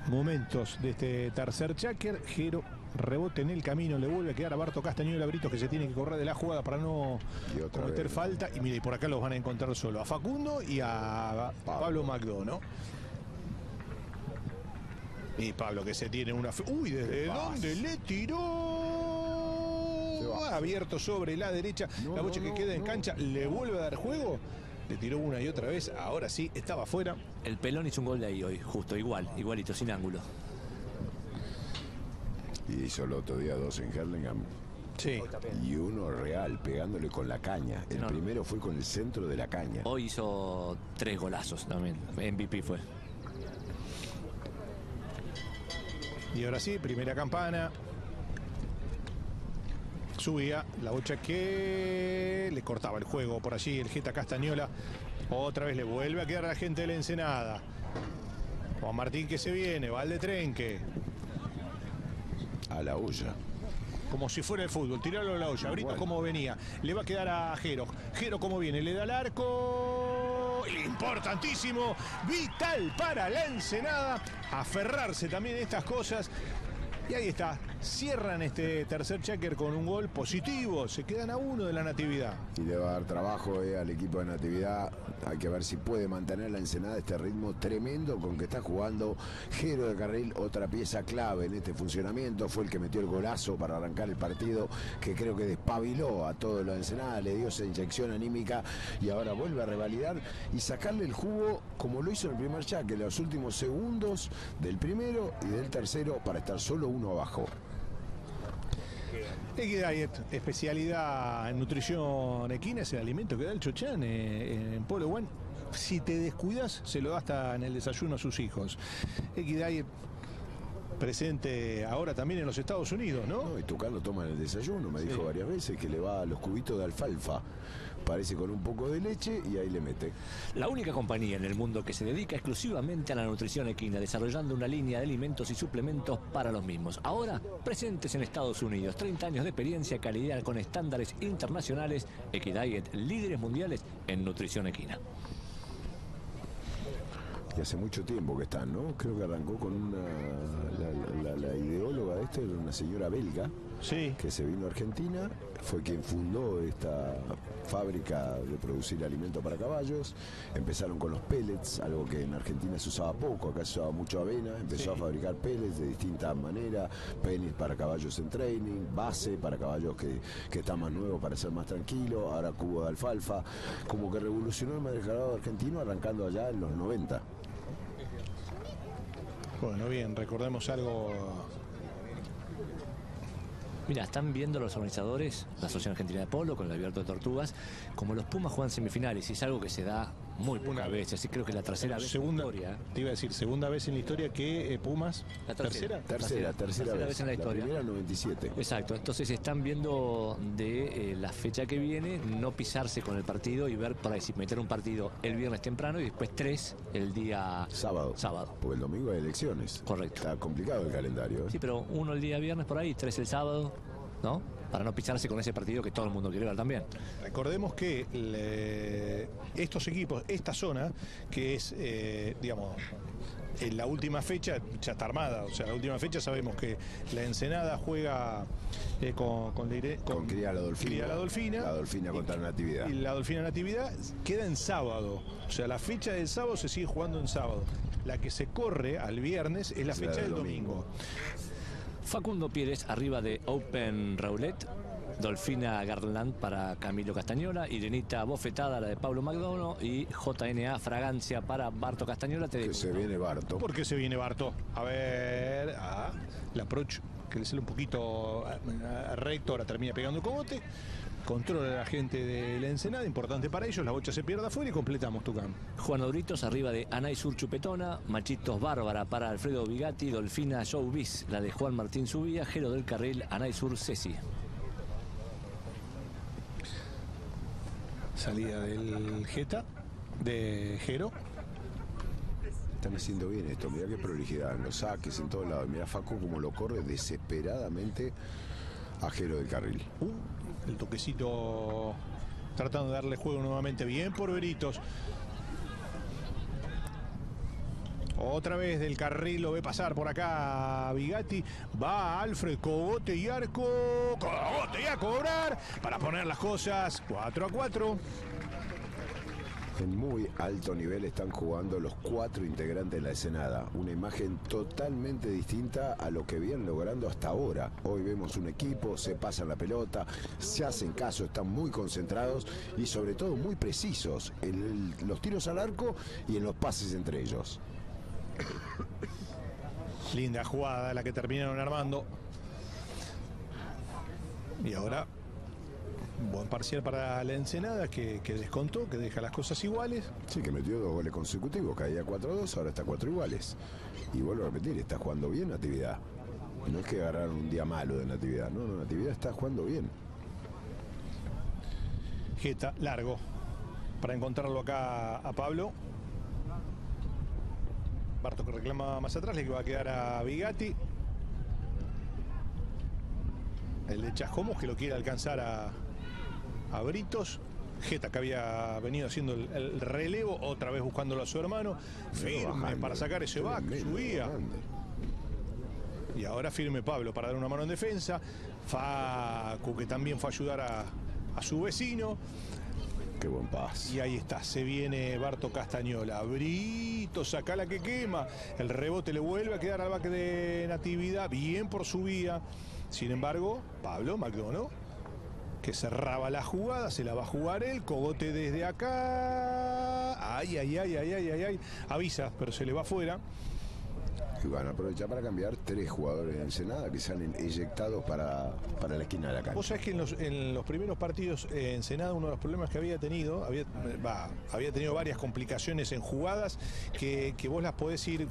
momentos de este tercer Chaker. Jero rebote en el camino, le vuelve a quedar a Barto Castañuela Britos que se tiene que correr de la jugada para no cometer falta. Y mire, por acá los van a encontrar solo a Facundo y a Pablo, Pablo Y Pablo que se tiene una... Uy, ¿desde dónde le tiró? Abierto sobre la derecha. la bocha que queda en cancha le vuelve a dar juego. Le tiró una y otra vez. Ahora sí, estaba fuera. El pelón hizo un gol de ahí hoy, justo, igual, igualito, sin ángulo. Y hizo el otro día dos en Herlingham. Sí. Y uno real, pegándole con la caña. El primero fue con el centro de la caña. Hoy hizo tres golazos también. MVP fue. Y ahora sí, primera campana subía, la bocha que le cortaba el juego por allí, el Geta Castañola. Otra vez le vuelve a quedar a la gente de la Ensenada. Juan Martín que se viene, Valde Trenque. A la olla. Como si fuera el fútbol, tirarlo a la olla. Ahorita como venía. Le va a quedar a Jero. Jero como viene, le da el arco. Importantísimo, vital para la Ensenada. Aferrarse también a estas cosas Y ahí está, cierran este tercer checker con un gol positivo, se quedan a uno de la Natividad. Y le va a dar trabajo eh, al equipo de Natividad. Hay que ver si puede mantener la Ensenada este ritmo tremendo con que está jugando Jero de Carril, otra pieza clave en este funcionamiento. Fue el que metió el golazo para arrancar el partido, que creo que despabiló a todo la Ensenada, le dio esa inyección anímica y ahora vuelve a revalidar y sacarle el jugo como lo hizo en el primer cheque, los últimos segundos del primero y del tercero para estar solo uno abajo. Equidiet, especialidad en nutrición equina, es el alimento que da el Chochán eh, en Polo One. Si te descuidas, se lo da hasta en el desayuno a sus hijos. Equidiet presente ahora también en los Estados Unidos, ¿no? No, y Tucán lo toma en el desayuno, me dijo varias veces que le va a los cubitos de alfalfa. Parece con un poco de leche y ahí le mete. La única compañía en el mundo que se dedica exclusivamente a la nutrición equina, desarrollando una línea de alimentos y suplementos para los mismos. Ahora, presentes en Estados Unidos, 30 años de experiencia, calidad con estándares internacionales, Equidiet, líderes mundiales en nutrición equina. Y hace mucho tiempo que están, ¿no? Creo que arrancó con una. La, la- esto era una señora belga Sí. que se vino a Argentina, fue quien fundó esta fábrica de producir alimentos para caballos. Empezaron con los pellets, algo que en Argentina se usaba poco, acá se usaba mucho avena. Empezó a fabricar pellets de distintas maneras, penis para caballos en training, base para caballos que, que están más nuevos para ser más tranquilos, ahora cubo de alfalfa. Como que revolucionó el mercado argentino arrancando allá en los 90. Bueno, bien, recordemos algo. Mira, están viendo los organizadores, la Asociación Argentina de Polo con el Abierto de Tortugas, como los Pumas juegan semifinales, y es algo que se da muy pocas veces. Y creo que la tercera vez Segunda, en la historia. te iba a decir, segunda vez en la historia que eh, Pumas. La tercera. Tercera, tercera, Tercera vez. vez en la historia. primera 97. Exacto, entonces están viendo de eh, la fecha que viene no pisarse con el partido y ver para decir meter un partido el viernes temprano y después tres el día Sábado. sábado. Porque el domingo hay elecciones. Correcto. Está complicado el calendario. ¿eh? Sí, pero uno el día viernes por ahí, tres el sábado, ¿no? Para no pisarse con ese partido que todo el mundo quiere ver también. Recordemos que le- estos equipos, esta zona, que es, eh, digamos, en la última fecha ya está armada. O sea, la última fecha sabemos que la Ensenada juega eh, con, con, Con Cría la Dolfina. Cría la Dolfina. La Dolfina contra la Natividad. Y la Dolfina Natividad queda en sábado. O sea, la fecha del sábado se sigue jugando en sábado. La que se corre al viernes es la Es la fecha del del domingo. domingo. Facundo Pérez arriba de Open Roulette. Dolfina Garland para Camilo Castañola, Irenita Bofetada, la de Pablo McDonough y JNA Fragancia para Barto Castañola. Te Que se viene Barto. ¿Por qué se viene Barto? A ver, ah, la approach que le sale un poquito ah, ah, recto, ahora termina pegando el cogote. Controla a la gente de la Ensenada, importante para ellos, la bocha se pierde afuera y completamos tu campo. Juan Auritos arriba de Anay Sur Chupetona, Machitos Bárbara para Alfredo Bigatti, Dolfina Showbiz, la de Juan Martín Subía, Jero del Carril, Anay Sur Ceci. Salida del Jeta, de Jero. Están haciendo bien esto. Mirá qué prolijidad. En los saques, en todos lados. Mirá Faco como lo corre desesperadamente a Jero del Carril. Uh, el toquecito tratando de darle juego nuevamente. Bien por Beritos. Otra vez del carril lo ve pasar por acá Bigatti. Va Alfred, cogote y arco. Cogote y a cobrar para poner las cosas 4 a 4. En muy alto nivel están jugando los cuatro integrantes de la Ensenada. Una imagen totalmente distinta a lo que vienen logrando hasta ahora. Hoy vemos un equipo, se pasan la pelota, se hacen caso, están muy concentrados y sobre todo muy precisos en los tiros al arco y en los pases entre ellos. Linda jugada la que terminaron armando. Y ahora, buen parcial para la Ensenada que, que descontó, que deja las cosas iguales. Sí, que metió dos goles consecutivos, caía 4-2, ahora está 4 iguales. Y vuelvo a repetir, está jugando bien Natividad. No es que agarraron un día malo de Natividad, no, no, Natividad está jugando bien. Jeta, largo. Para encontrarlo acá a Pablo. Barto que reclama más atrás, le va a quedar a Bigatti. El de Chascomos que lo quiere alcanzar a, a Britos. Jeta que había venido haciendo el, el relevo, otra vez buscándolo a su hermano. Firme Bajando, para sacar ese back, tremendo, subía. Y ahora firme Pablo para dar una mano en defensa. Facu que también fue a ayudar a, a su vecino. Qué buen pase. Y ahí está, se viene Barto Castañola. Brito, saca la que quema. El rebote le vuelve a quedar al baque de Natividad. Bien por su vía. Sin embargo, Pablo McDonough, que cerraba la jugada, se la va a jugar él. Cogote desde acá. Ay, ay, ay, ay, ay, ay, ay. Avisa, pero se le va afuera. Y van a aprovechar para cambiar tres jugadores de Ensenada que salen eyectados para, para la esquina de la cancha. Vos sabés que en los, en los primeros partidos eh, Ensenada uno de los problemas que había tenido, había, eh, había tenido varias complicaciones en jugadas que, que vos las podés ir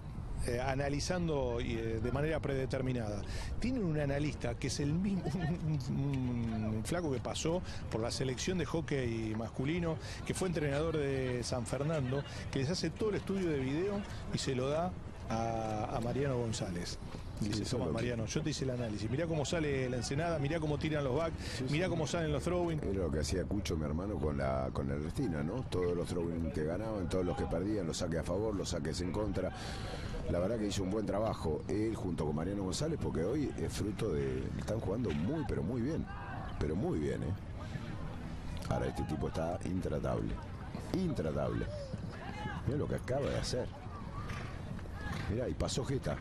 eh, analizando eh, de manera predeterminada. Tienen un analista que es el mismo, [laughs] un, flaco que pasó por la selección de hockey masculino, que fue entrenador de San Fernando, que les hace todo el estudio de video y se lo da a, a Mariano González. Dice, toma Mariano, yo te hice el análisis. Mirá cómo sale la ensenada, mirá cómo tiran los backs, mirá cómo salen los throwing. Era lo que hacía Cucho, mi hermano, con la con Ernestina, ¿no? Todos los throwing que ganaban, todos los que perdían, los saques a favor, los saques en contra. La verdad que hizo un buen trabajo él junto con Mariano González, porque hoy es fruto de. Están jugando muy, pero muy bien. Pero muy bien, ¿eh? Ahora este tipo está intratable. Intratable. Mira lo que acaba de hacer. Mira, y pasó Geta.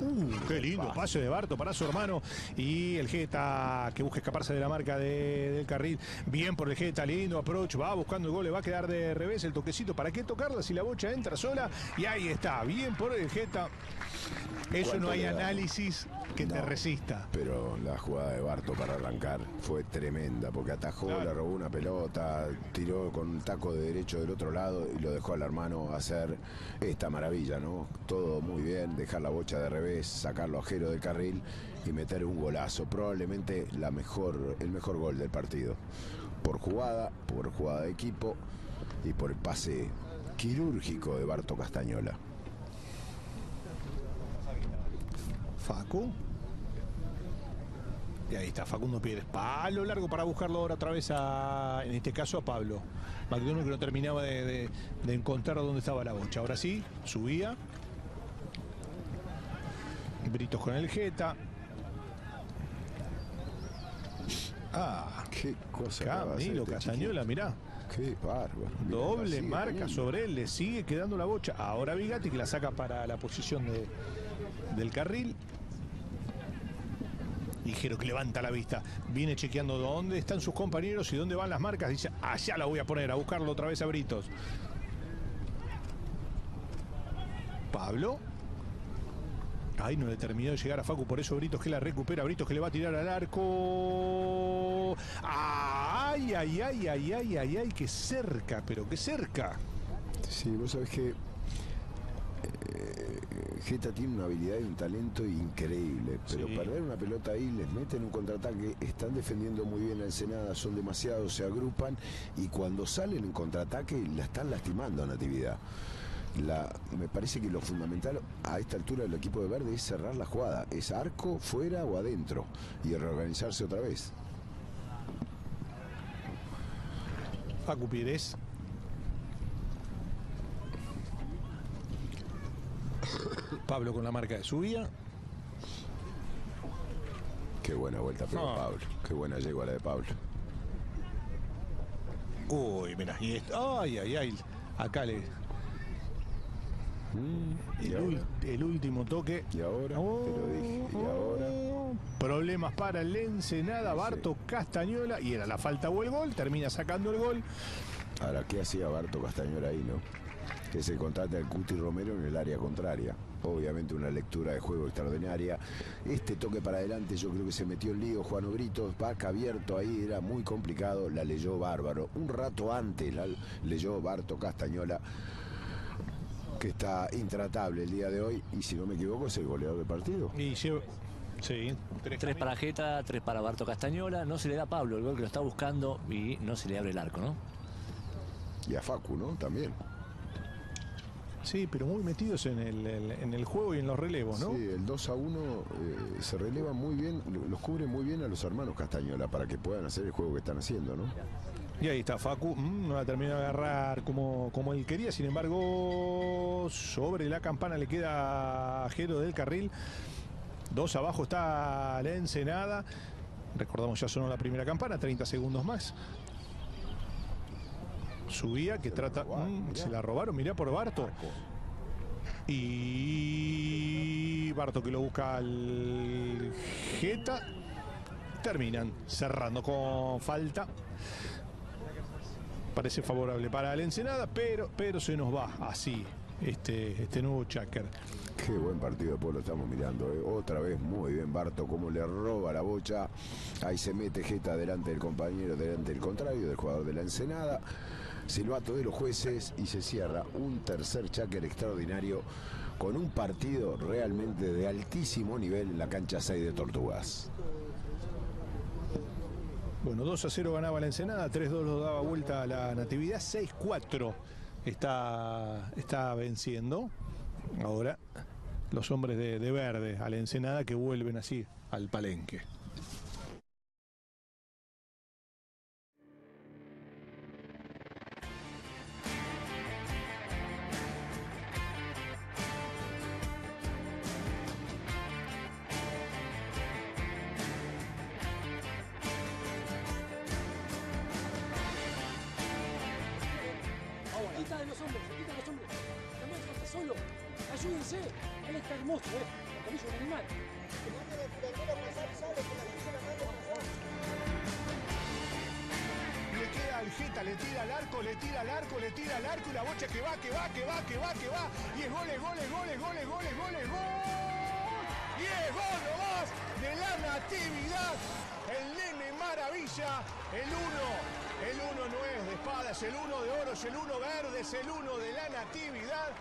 Uh, qué lindo pase de Barto para su hermano. Y el Jeta que busca escaparse de la marca de- del carril. Bien por el Jeta, lindo approach. Va buscando el gol, le va a quedar de revés el toquecito. ¿Para qué tocarla si la bocha entra sola? Y ahí está, bien por el Jeta. Eso ¿Cuánto no hay análisis que te No. resista. Pero la jugada de Barto para arrancar fue tremenda, porque atajó, Claro. le robó una pelota, tiró con un taco de derecho del otro lado y lo dejó al hermano hacer esta maravilla, ¿no? Todo muy bien, dejar la bocha de revés, sacarlo a del carril y meter un golazo. Probablemente la mejor, el mejor gol del partido. Por jugada, por jugada de equipo y por el pase quirúrgico de Barto Castañola. Facu. Y ahí está Facundo Pérez. Palo largo para buscarlo ahora otra vez a, en este caso a Pablo. McDonald que no terminaba de- de encontrar dónde estaba la bocha. Ahora sí, subía. Britos con el Jeta. Ah, Qué cosa. Camilo este Castañola, mirá. Qué bárbaro. Doble marca sobre él, le sigue quedando la bocha. Ahora Vigati que la saca para la posición de, del carril. Ligero que levanta la vista. Viene chequeando dónde están sus compañeros y dónde van las marcas. Dice, allá la voy a poner, a buscarlo otra vez a Britos. Pablo. Ay, no le terminó de llegar a Facu, por eso Britos que la recupera, Britos que le va a tirar al arco. Ay, ay, ay, ay, ay, ay, ay, que cerca, pero que cerca. Sí, vos sabés que eh, Geta tiene una habilidad y un talento increíble, pero Sí. perder una pelota ahí, les meten un contraataque, están defendiendo muy bien a Ensenada, son demasiados, se agrupan y cuando salen en contraataque la están lastimando a Natividad. La, me parece que lo fundamental a esta altura del equipo de verde es cerrar la jugada, es arco, fuera o adentro y reorganizarse otra vez. Facu Pérez. Pablo con la marca de subida. Qué buena vuelta pegó Ah. Pablo, qué buena llegó la de Pablo. Uy, mira, y esto- ay, ay, ay. Acá le. Mm, ¿Y El, ahora? ul- el último toque. Y ahora, te lo dije, y ahora. Problemas para el Ensenada, Barto Castañola. Y era la falta o el gol. Termina sacando el gol. Ahora, ¿qué hacía Barto Castañola ahí, no? Que se contrata al Cuti Romero en el área contraria. Obviamente una lectura de juego extraordinaria. Este toque para adelante yo creo que se metió en lío Juan Obrito, vaca abierto ahí, era muy complicado, la leyó bárbaro. Un rato antes la leyó Barto Castañola, que está intratable el día de hoy, y si no me equivoco es el goleador del partido. Y lleva. Sí, Tres para Jeta, tres para Barto Castañola. No se le da a Pablo el gol que lo está buscando y no se le abre el arco, ¿no? Y a Facu, ¿no? También. Sí, pero muy metidos en el, el- en el juego y en los relevos, ¿no? Sí, el 2 a 1 eh, se releva muy bien, los cubre muy bien a los hermanos Castañola para que puedan hacer el juego que están haciendo, ¿no? Y ahí está Facu, mm, no la terminó de agarrar como, como él quería, sin embargo, sobre la campana le queda Jero del carril Dos abajo está la Ensenada. Recordamos, ya sonó la primera campana, 30 segundos más. Subía, que trata. Mm, se la robaron, mirá por Barto. Y Barto que lo busca al Jeta. Terminan cerrando con falta. Parece favorable para la Ensenada, pero, pero se nos va así este, este nuevo Chaker. Qué buen partido después lo estamos mirando. ¿eh? Otra vez muy bien Barto, como le roba la bocha. Ahí se mete Jeta delante del compañero, delante del contrario, del jugador de la Ensenada. Silbato de los jueces y se cierra un tercer cháquer extraordinario con un partido realmente de altísimo nivel en la cancha 6 de Tortugas. Bueno, 2 a 0 ganaba la Ensenada, 3-2 lo daba vuelta a la Natividad, 6-4 está, está venciendo. Ahora los hombres de, de verde a la Ensenada que vuelven así al palenque. Que va, que va, que va, que va, que va. Y es gol, es gol, es gol, es gol. Y es gol nomás de la natividad. El nene maravilla, el uno. El uno no es de espada, es el uno de oro, es el uno verde, es el uno de la natividad.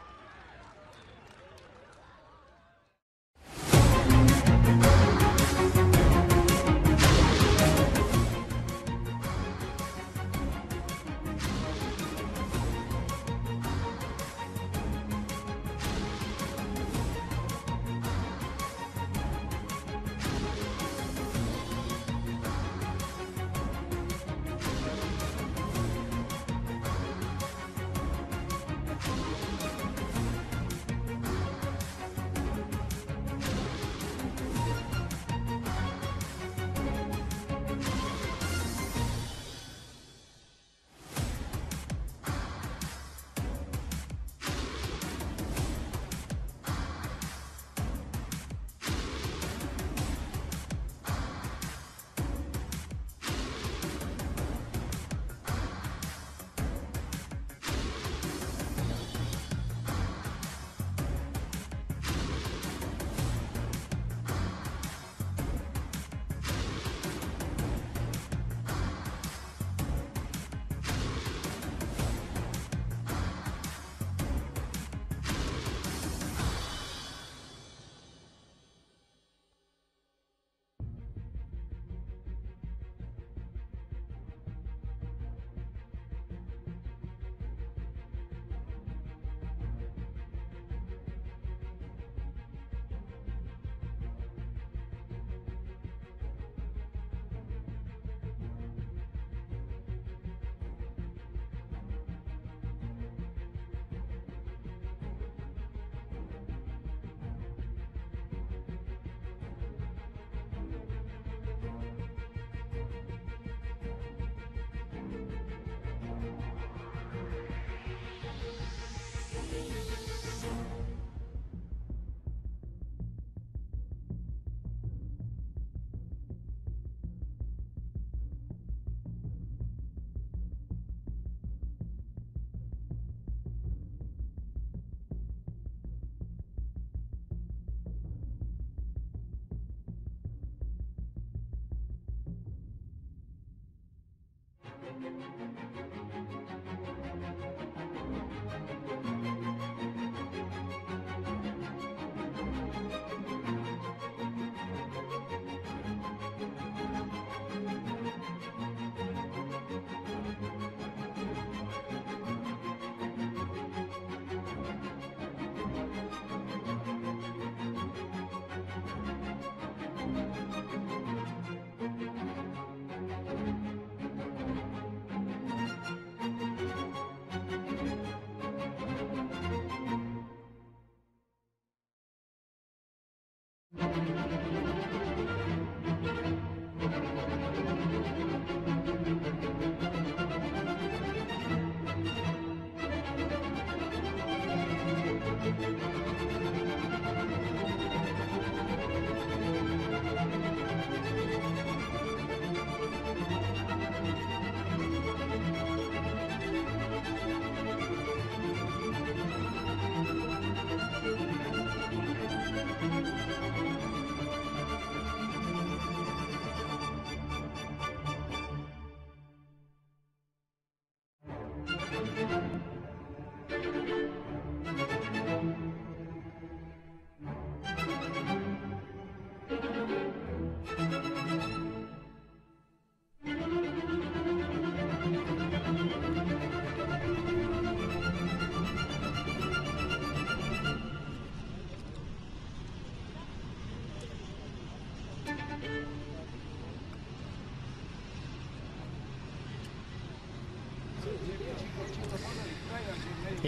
なるほど。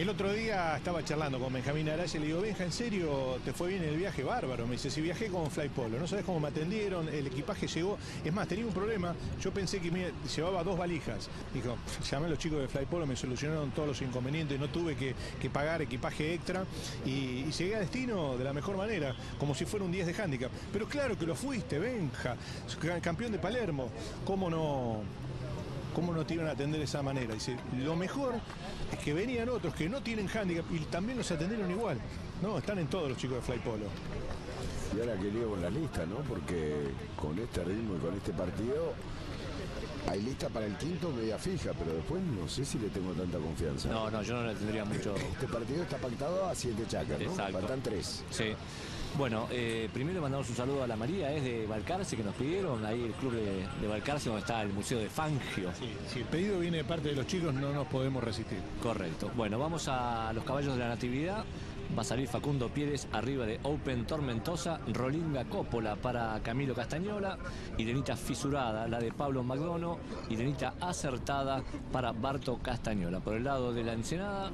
El otro día estaba charlando con Benjamín Araya y le digo, Benja, ¿en serio te fue bien el viaje? Bárbaro. Me dice, si viajé con Fly Polo, no sabes cómo me atendieron, el equipaje llegó. Es más, tenía un problema, yo pensé que llevaba dos valijas. Dijo, llamé a los chicos de Fly Polo, me solucionaron todos los inconvenientes, no tuve que, pagar equipaje extra y, llegué a destino de la mejor manera, como si fuera un 10 de handicap. Pero claro que lo fuiste, Benja, campeón de Palermo. ¿Cómo no, ¿Cómo no te iban a atender de esa manera? Dice, lo mejor que venían otros que no tienen handicap y también los atendieron igual. No, están en todos los chicos de Fly Polo. Y ahora que lío con la lista, ¿no? Porque con este ritmo y con este partido hay lista para el quinto media fija, pero después no sé si le tengo tanta confianza. No, no, yo no le tendría mucho. Este partido está pactado a siete chacas, ¿no? Exacto. Faltan tres. Sí. Bueno, eh, primero mandamos un saludo a la María, es de Balcarce, que nos pidieron, ahí el club de, de Balcarce, donde está el Museo de Fangio. Si el pedido viene de parte de los chicos, no nos podemos resistir. Correcto. Bueno, vamos a los caballos de la Natividad. Va a salir Facundo Pérez arriba de Open Tormentosa, Rolinga Coppola para Camilo Castañola, Irenita Fisurada, la de Pablo Magdono, Irenita Acertada para Barto Castañola. Por el lado de la Ensenada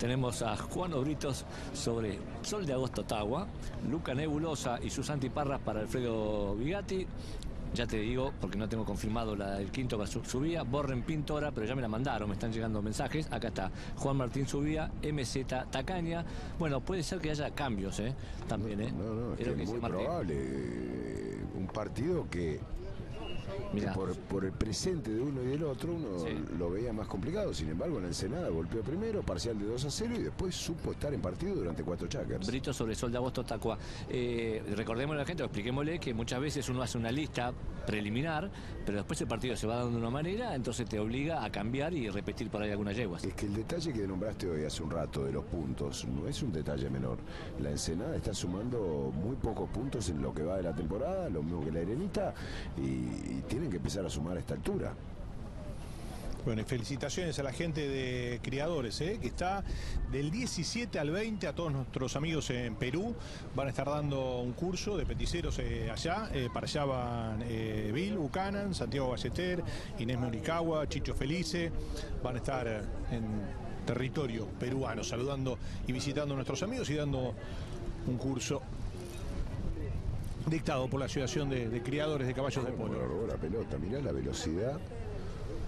tenemos a Juan Obritos sobre Sol de Agosto Tagua, Luca Nebulosa y sus antiparras para Alfredo Vigatti. Ya te digo, porque no tengo confirmado la, el quinto su- Subía, Borren Pintora, pero ya me la mandaron, me están llegando mensajes. Acá está Juan Martín Subía, MZ Tacaña. Bueno, puede ser que haya cambios, ¿eh? También, ¿eh? No, no, es que que muy probable. Un partido que, que. Por, por el presente de uno y del otro uno Sí. lo veía más complicado. Sin embargo, la Ensenada golpeó primero, parcial de 2 a 0 y después supo estar en partido durante cuatro chakras. Brito sobre Sol de Agosto Tacua. Eh, recordémosle a la gente, expliquémosle que muchas veces uno hace una lista preliminar, pero después el partido se va dando de una manera, entonces te obliga a cambiar y repetir por ahí algunas yeguas. Es que el detalle que nombraste hoy hace un rato de los puntos no es un detalle menor. La Ensenada está sumando muy pocos puntos en lo que va de la temporada, lo mismo que la Erenita, y, tienen que empezar a sumar a esta altura. Bueno, y felicitaciones a la gente de criadores, ¿eh? que está del 17 al 20 a todos nuestros amigos en Perú. Van a estar dando un curso de peticeros eh, allá. Eh, para allá van Bill Buchanan, Santiago Ballester, Inés Moricagua, Chicho Felice. Van a estar en territorio peruano, saludando y visitando a nuestros amigos y dando un curso dictado por la Asociación de, de Criadores de Caballos de Polo. robó la pelota, mirá la velocidad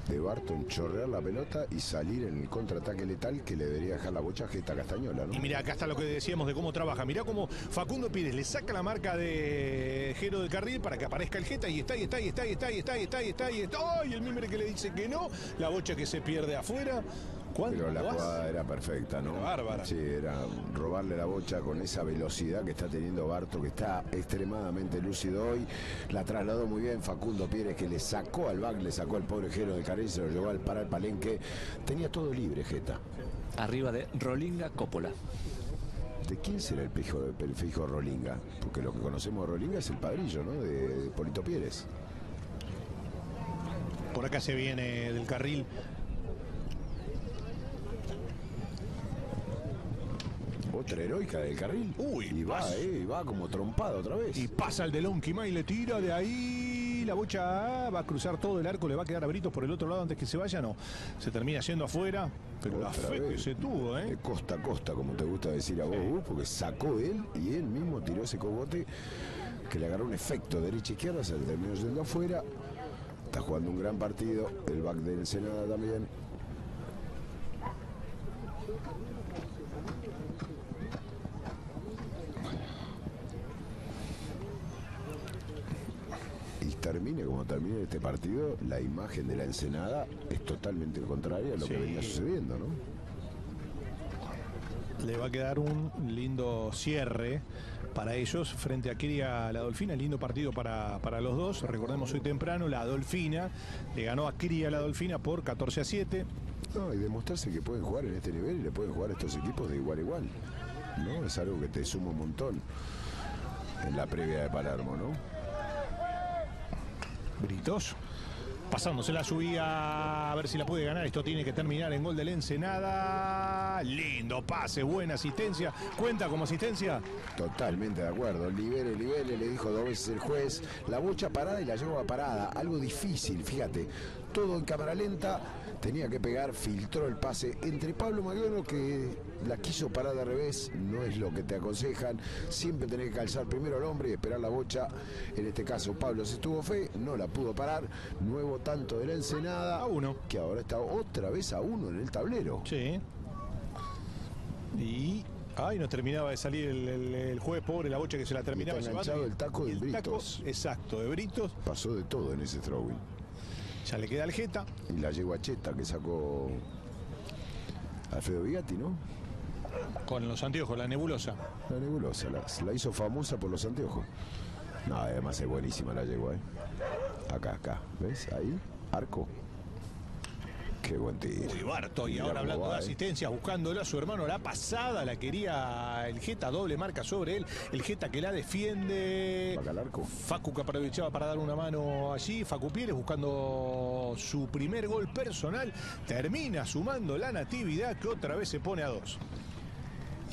de Barton chorrear la pelota y salir en el contraataque letal que le debería dejar la bocha a Geta Castañola, ¿no? Y mira, acá está lo que decíamos de cómo trabaja. Mirá cómo Facundo Pires le saca la marca de Jero del Carril para que aparezca el Jeta y está, y está, y está, y está, y está, y está, y está, y está. ¡Ay! El mimbre que le dice que no. La bocha que se pierde afuera. ¿Cuánto Pero la jugada era perfecta, ¿no? Era bárbara. Sí, era robarle la bocha con esa velocidad que está teniendo Barto, que está extremadamente lúcido hoy. La trasladó muy bien Facundo Pérez, que le sacó al back, le sacó al pobre Jero de Carril, se lo llevó al para el palenque. Tenía todo libre, Jeta. Arriba de Rolinga Coppola. ¿De quién será el pijo, el fijo Rolinga? Porque lo que conocemos de Rolinga es el padrillo, ¿no? De, de Polito Pérez. Por acá se viene del carril. Otra heroica del carril. Uy, y va, eh, y va como trompado otra vez. Y pasa el de Lonquimay, le tira de ahí. y la bocha va a cruzar todo el arco, le va a quedar a Britos por el otro lado antes que se vaya, no. Se termina yendo afuera, pero la fe que se tuvo, De ¿eh? costa a costa, como te gusta decir a vos, porque sacó él y él mismo tiró ese cogote que le agarró un efecto derecha-izquierda, se terminó yendo afuera. Está jugando un gran partido, el back de Ensenada también. Y termine como termine este partido, la imagen de la Ensenada es totalmente contraria a lo que venía sucediendo, ¿no? Le va a quedar un lindo cierre para ellos frente a Cría la Dolfina. Lindo partido para, para los dos. Recordemos hoy temprano, la Dolfina le ganó a Cría la Dolfina por 14 a 7. No, y demostrarse que pueden jugar en este nivel y le pueden jugar a estos equipos de igual a igual. ¿No? Es algo que te suma un montón en la previa de Palermo, ¿no? Britos. Pasándose la subida a ver si la puede ganar. Esto tiene que terminar en gol del Ensenada. Lindo pase, buena asistencia. ¿Cuenta como asistencia? Totalmente de acuerdo. Libere, libere, le dijo dos veces el juez. La bocha parada y la llevó a parada. Algo difícil, fíjate. Todo en cámara lenta. Tenía que pegar, filtró el pase entre Pablo Magdaleno que la quiso parar de revés. No es lo que te aconsejan. Siempre tenés que calzar primero al hombre y esperar la bocha. En este caso, Pablo se estuvo fe, no la pudo parar. Nuevo tanto de la Ensenada. A uno. Que ahora está otra vez a uno en el tablero. Sí. Y. Ay, no terminaba de salir el, el- el juez pobre, la bocha que se la terminaba está llevando. enganchado el taco de Y el taco, Britos. exacto, de Britos. Pasó de todo en ese throwing. Ya le queda el Jeta. Y la yeguacheta que sacó Alfredo Vigatti, ¿no? Con los anteojos, la nebulosa. La nebulosa, la, la hizo famosa por los anteojos. No, además es buenísima la yegua, ¿eh? Acá, acá, ¿ves? Ahí, arco. Qué buen tiro. Uy, Barto, y Mira ahora hablando va, de ¿eh? asistencias, buscándolo a su hermano, la pasada la quería el Jeta, doble marca sobre él, el Jeta que la defiende. Al arco. Facu que aprovechaba para dar una mano allí, Facu Pérez buscando su primer gol personal, termina sumando la natividad que otra vez se pone a dos.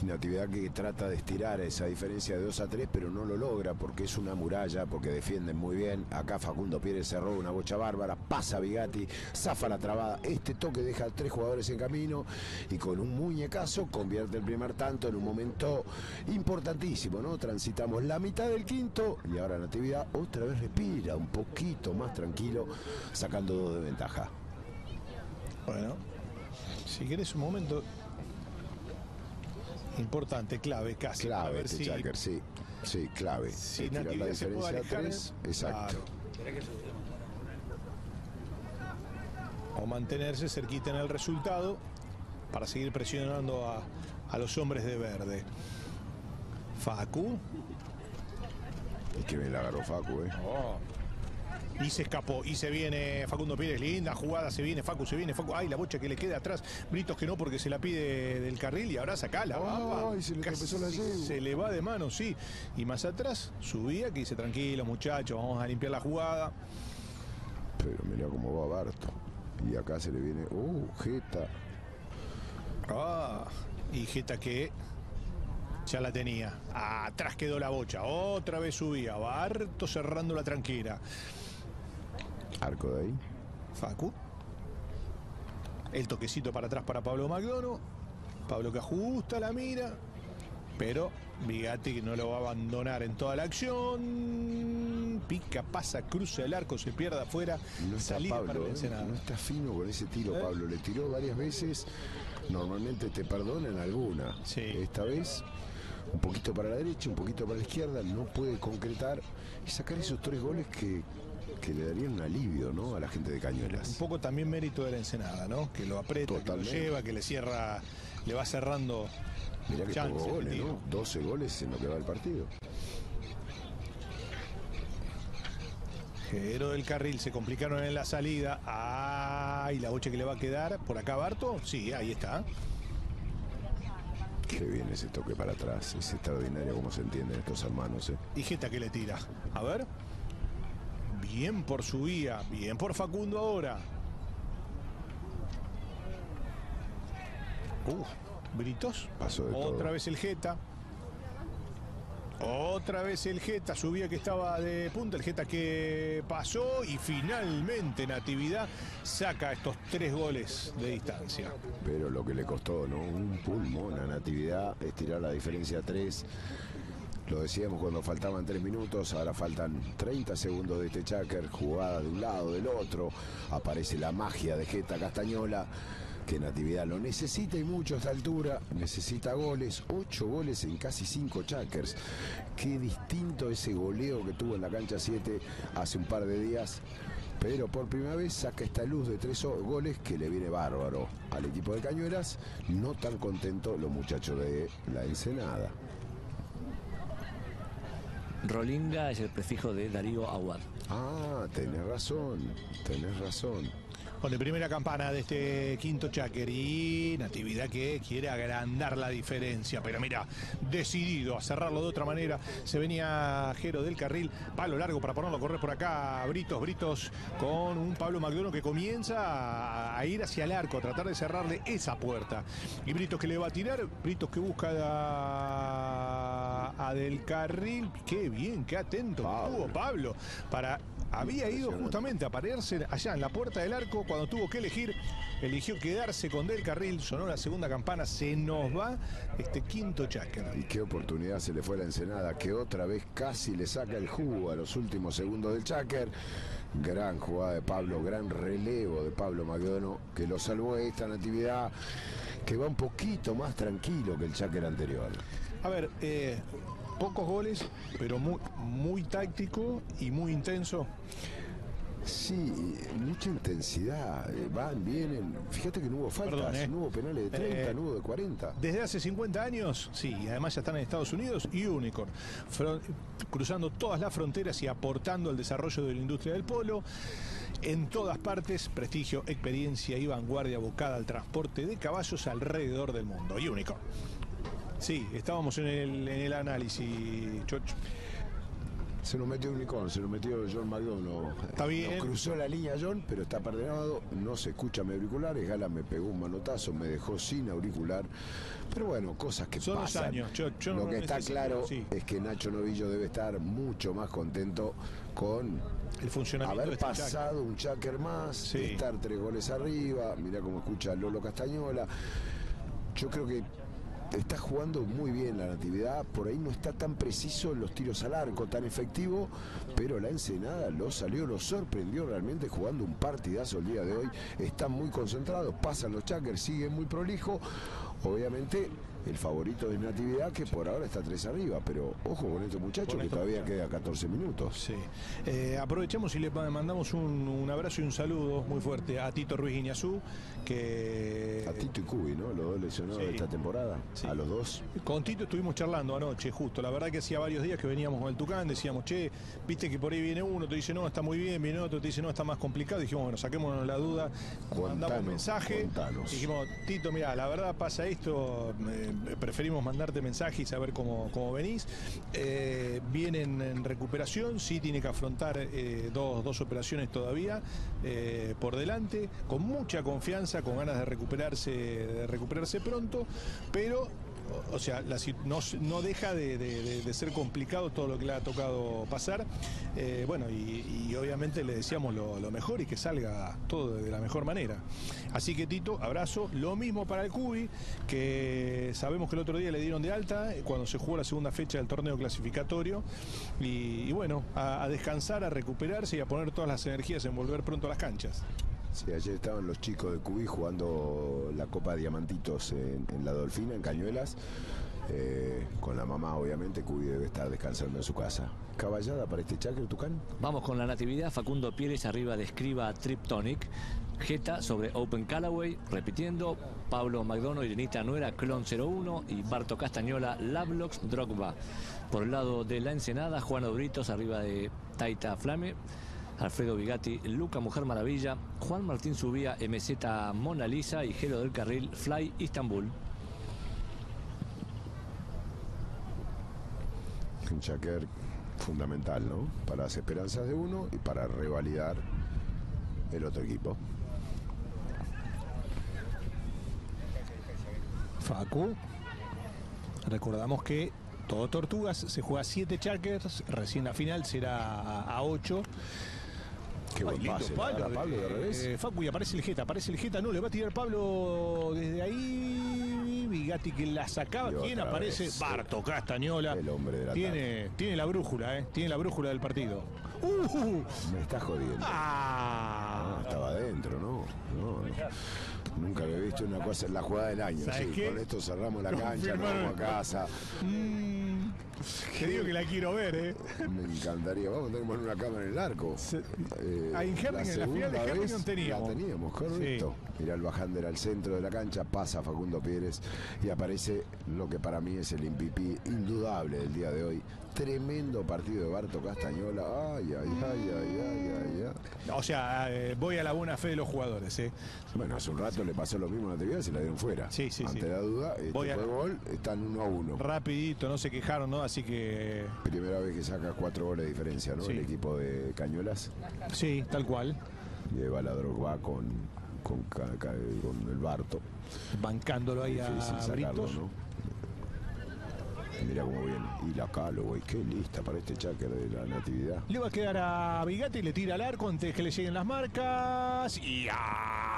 Natividad que trata de estirar esa diferencia de 2 a 3, pero no lo logra porque es una muralla, porque defienden muy bien. Acá Facundo Pérez cerró una bocha bárbara, pasa Bigatti, zafa la trabada. Este toque deja a tres jugadores en camino y con un muñecazo convierte el primer tanto en un momento importantísimo, ¿no? Transitamos la mitad del quinto y ahora Natividad otra vez respira un poquito más tranquilo, sacando dos de ventaja. Bueno, si querés un momento importante, clave, casi. Clave ver este si, Chaker, sí. Sí, clave. si Estirar la Natividad se puede diferencia a tres. Exacto. Claro. O mantenerse cerquita en el resultado para seguir presionando a, a los hombres de verde. Facu. Y que bien la agarró Facu, ¿eh? Y se escapó, y se viene Facundo Pérez, linda jugada, se viene Facu, se viene Facu, ay la bocha que le queda atrás, Britos que no porque se la pide del carril y ahora saca la baba. Ay, se le Casi la. Se le va de mano, sí. Y más atrás subía que dice, tranquilo muchachos, vamos a limpiar la jugada. Pero mira cómo va Barto. Y acá se le viene. ¡Uh, Jeta! Ah, y Jeta que ya la tenía. Atrás quedó la bocha, otra vez subía, Barto cerrando la tranquila. Arco de ahí. Facu. El toquecito para atrás para Pablo Magdono. Pablo que ajusta la mira. Pero Bigatti que no lo va a abandonar en toda la acción. Pica, pasa, cruza el arco, se pierde afuera. No está para ¿eh? No está fino con ese tiro, ¿Eh? Pablo. Le tiró varias veces. Normalmente te perdonan alguna. Sí. Esta vez, un poquito para la derecha, un poquito para la izquierda. No puede concretar y sacar esos tres goles que, que le darían un alivio, ¿no? A la gente de Un Cañuelas. poco también mérito de la Ensenada, ¿no? Que lo aprieta, que lo lleva, que le cierra, le va cerrando Mirá que chances, pocos goles, tiro. ¿no? 12 goles en lo que va el partido. Jero del carril se complicaron en la salida. ¡Ay! La bocha que le va a quedar. ¿Por acá Barto? Sí, ahí está. Qué bien ese toque para atrás. Es extraordinario cómo se entienden estos hermanos, ¿eh? Y Jeta que le tira. A ver. Bien por su vía. Bien por Facundo ahora. Uh, Britos. Pasó de Otra todo. vez el Jeta. Otra vez el Geta, subía que estaba de punta, el Geta que pasó y finalmente Natividad saca estos tres goles de distancia. Pero lo que le costó, ¿no? Un pulmón a Natividad, estirar la diferencia a tres. Lo decíamos cuando faltaban tres minutos, ahora faltan 30 segundos de este Chaker, jugada de un lado, del otro, aparece la magia de Geta Castañola, que Natividad lo necesita y mucho a esta altura, necesita goles, ocho goles en casi cinco Chakers. Qué distinto ese goleo que tuvo en la cancha 7 hace un par de días. Pero por primera vez saca esta luz de tres goles que le viene bárbaro al equipo de Cañuelas. No tan contento los muchachos de la Ensenada. Rolinga es el prefijo de Darío Aguad. Ah, tenés razón, tenés razón. Con la primera campana de este quinto Chaker y Natividad que quiere agrandar la diferencia. Pero mira, decidido a cerrarlo de otra manera. Se venía Jero del carril, palo largo para ponerlo a correr por acá. Britos, Britos con un Pablo McDonough que comienza a ir hacia el arco, a tratar de cerrarle esa puerta. Y Britos que le va a tirar, Britos que busca a, a del carril. Qué bien, qué atento estuvo Pablo para había ido justamente a pararse allá en la puerta del arco cuando tuvo que elegir. Eligió quedarse con Del Carril, sonó la segunda campana, se nos va este quinto cháquer. Y qué oportunidad se le fue a la Ensenada, que otra vez casi le saca el jugo a los últimos segundos del cháquer. Gran jugada de Pablo, gran relevo de Pablo Magdono, que lo salvó esta natividad, que va un poquito más tranquilo que el cháquer anterior. A ver, eh, pocos goles, pero muy, muy táctico y muy intenso. Sí, mucha intensidad, eh, van, vienen. Fíjate que no hubo faltas, Perdón, ¿eh? no hubo penales de 30, Eh, no hubo de 40. Desde hace 50 años, sí, y además ya están en Estados Unidos y Unicorn, fron- cruzando todas las fronteras y aportando al desarrollo de la industria del polo. En todas partes, prestigio, experiencia y vanguardia abocada al transporte de caballos alrededor del mundo. Unicorn. Sí, estábamos en el, en el análisis, Chocho. Se nos metió Unicorn, se nos metió John McDonough. Está bien. Nos cruzó la línea John, pero está perdonado, no se escucha mi auriculares. Gala me pegó un manotazo, me dejó sin auricular. Pero bueno, cosas que Son los pasan. años, yo- yo Lo no que está claro sí. es que Nacho Novillo debe estar mucho más contento con El funcionamiento haber de este pasado un cháquer más, Sí. estar tres goles arriba. Mirá cómo escucha Lolo Castañola. Yo creo que está jugando muy bien la natividad, por ahí no está tan preciso en los tiros al arco, tan efectivo, pero la Ensenada lo salió, lo sorprendió realmente jugando un partidazo el día de hoy. Están muy concentrados, pasan los Chakers, siguen muy prolijo. Obviamente el favorito es Natividad, que por ahora está tres arriba, pero ojo con este muchacho Con que estos todavía queda 14 minutos. Sí. Eh, aprovechemos y le mandamos un, un abrazo y un saludo muy fuerte a Tito Ruiz Guiñazú, que A Tito y Cubi, ¿no? Los dos lesionados Sí. de esta temporada. Sí. A los dos. Con Tito estuvimos charlando anoche, justo. La verdad que hacía varios días que veníamos con el Tucán, decíamos, che, viste que por ahí viene uno, te dice, no, está muy bien, viene otro, te dice, no, está más complicado. Dijimos, bueno, saquémonos la duda, mandamos Contanos, mensaje. contanos. Dijimos, Tito, mira, la verdad pasa esto, eh, preferimos mandarte mensaje y saber cómo, cómo venís. Eh, vienen en recuperación, sí tiene que afrontar eh, dos, dos operaciones todavía eh, por delante, con mucha confianza, con ganas de recuperarse, de recuperarse pronto, pero o- sea, no, deja de, ser complicado todo lo que le ha tocado pasar. Eh, bueno, y, obviamente le deseamos lo, mejor y que salga todo de la mejor manera. Así que Tito, abrazo. Lo mismo para el Cubi, que sabemos que el otro día le dieron de alta eh, cuando se jugó la segunda fecha del torneo clasificatorio. Y, y bueno, a, a descansar, a recuperarse y a poner todas las energías en volver pronto a las canchas. Sí, ayer estaban los chicos de Cubí jugando la Copa Diamantitos en, en la Dolfina, en Cañuelas. Eh, con la mamá, obviamente, Cubí debe estar descansando en su casa. Caballada para este Chacre, Tucán. Vamos con la natividad. Facundo Pérez arriba de escriba Triptonic. Geta sobre Open Callaway, repitiendo. Pablo McDonough, Irenita Nuera, Clon 01 y Barto Castañola, Lablox, Drogba. Por el lado de la Ensenada, Juan Obritos arriba de Taita Flame. Alfredo Vigatti, Luca Mujer Maravilla, Juan Martín Subía, MZ Mona Lisa y Gelo del Carril, Fly Istanbul. Un Chaker fundamental, ¿no? Para las esperanzas de uno y para revalidar el otro equipo. Facu, recordamos que Todo Tortugas, se juega 7 checkers, recién la final será a 8. Qué buen pase. palo, ¿Para Pablo de eh, revés. Facu y aparece el Jeta, aparece el Jeta, no, le va a tirar Pablo desde ahí. Vigati que la sacaba. ¿Quién aparece? vez. Barto Castañola. El hombre de la tiene, tiene la brújula, ¿eh? Tiene la brújula del partido. ¡Uh! Me está jodiendo. ¡Ah! No, estaba adentro, ¿no? No, no. Nunca había visto una cosa en la jugada del año. ¿Sabes sí. Con esto cerramos la cancha, nos vamos a casa. Mm, te digo que la quiero ver, ¿eh? Me encantaría. Vamos a tener que poner una cámara en el arco. Se- Eh, Ah, en Herning, en la final de vez teníamos. La teníamos, correcto. Mira el Bajander al centro de la cancha, pasa Facundo Pérez y aparece lo que para mí es el MVP indudable del día de hoy. Tremendo partido de Barto Castañola. Ay, ay, ay, ay, ay, ay, ay. O sea, eh, voy a la buena fe de los jugadores, ¿eh? Bueno, hace un rato le pasó lo mismo a la TV se la dieron fuera. Sí, sí, Ante sí. la duda, este Voy a- fue gol, están uno a uno. Rapidito, no se quejaron, ¿no? Así que Primera vez que saca cuatro goles de diferencia, ¿no? Sí. El equipo de Cañolas. sí, tal cual. Lleva la Drogba con, con, con el Barto. Bancándolo ahí a sacarlo, Britos. ¿no? Mira cómo viene. Y la Calo, güey. Qué lista para este cháquer de la natividad. Le va a quedar a Bigatti, le tira al arco antes que le lleguen las marcas. Y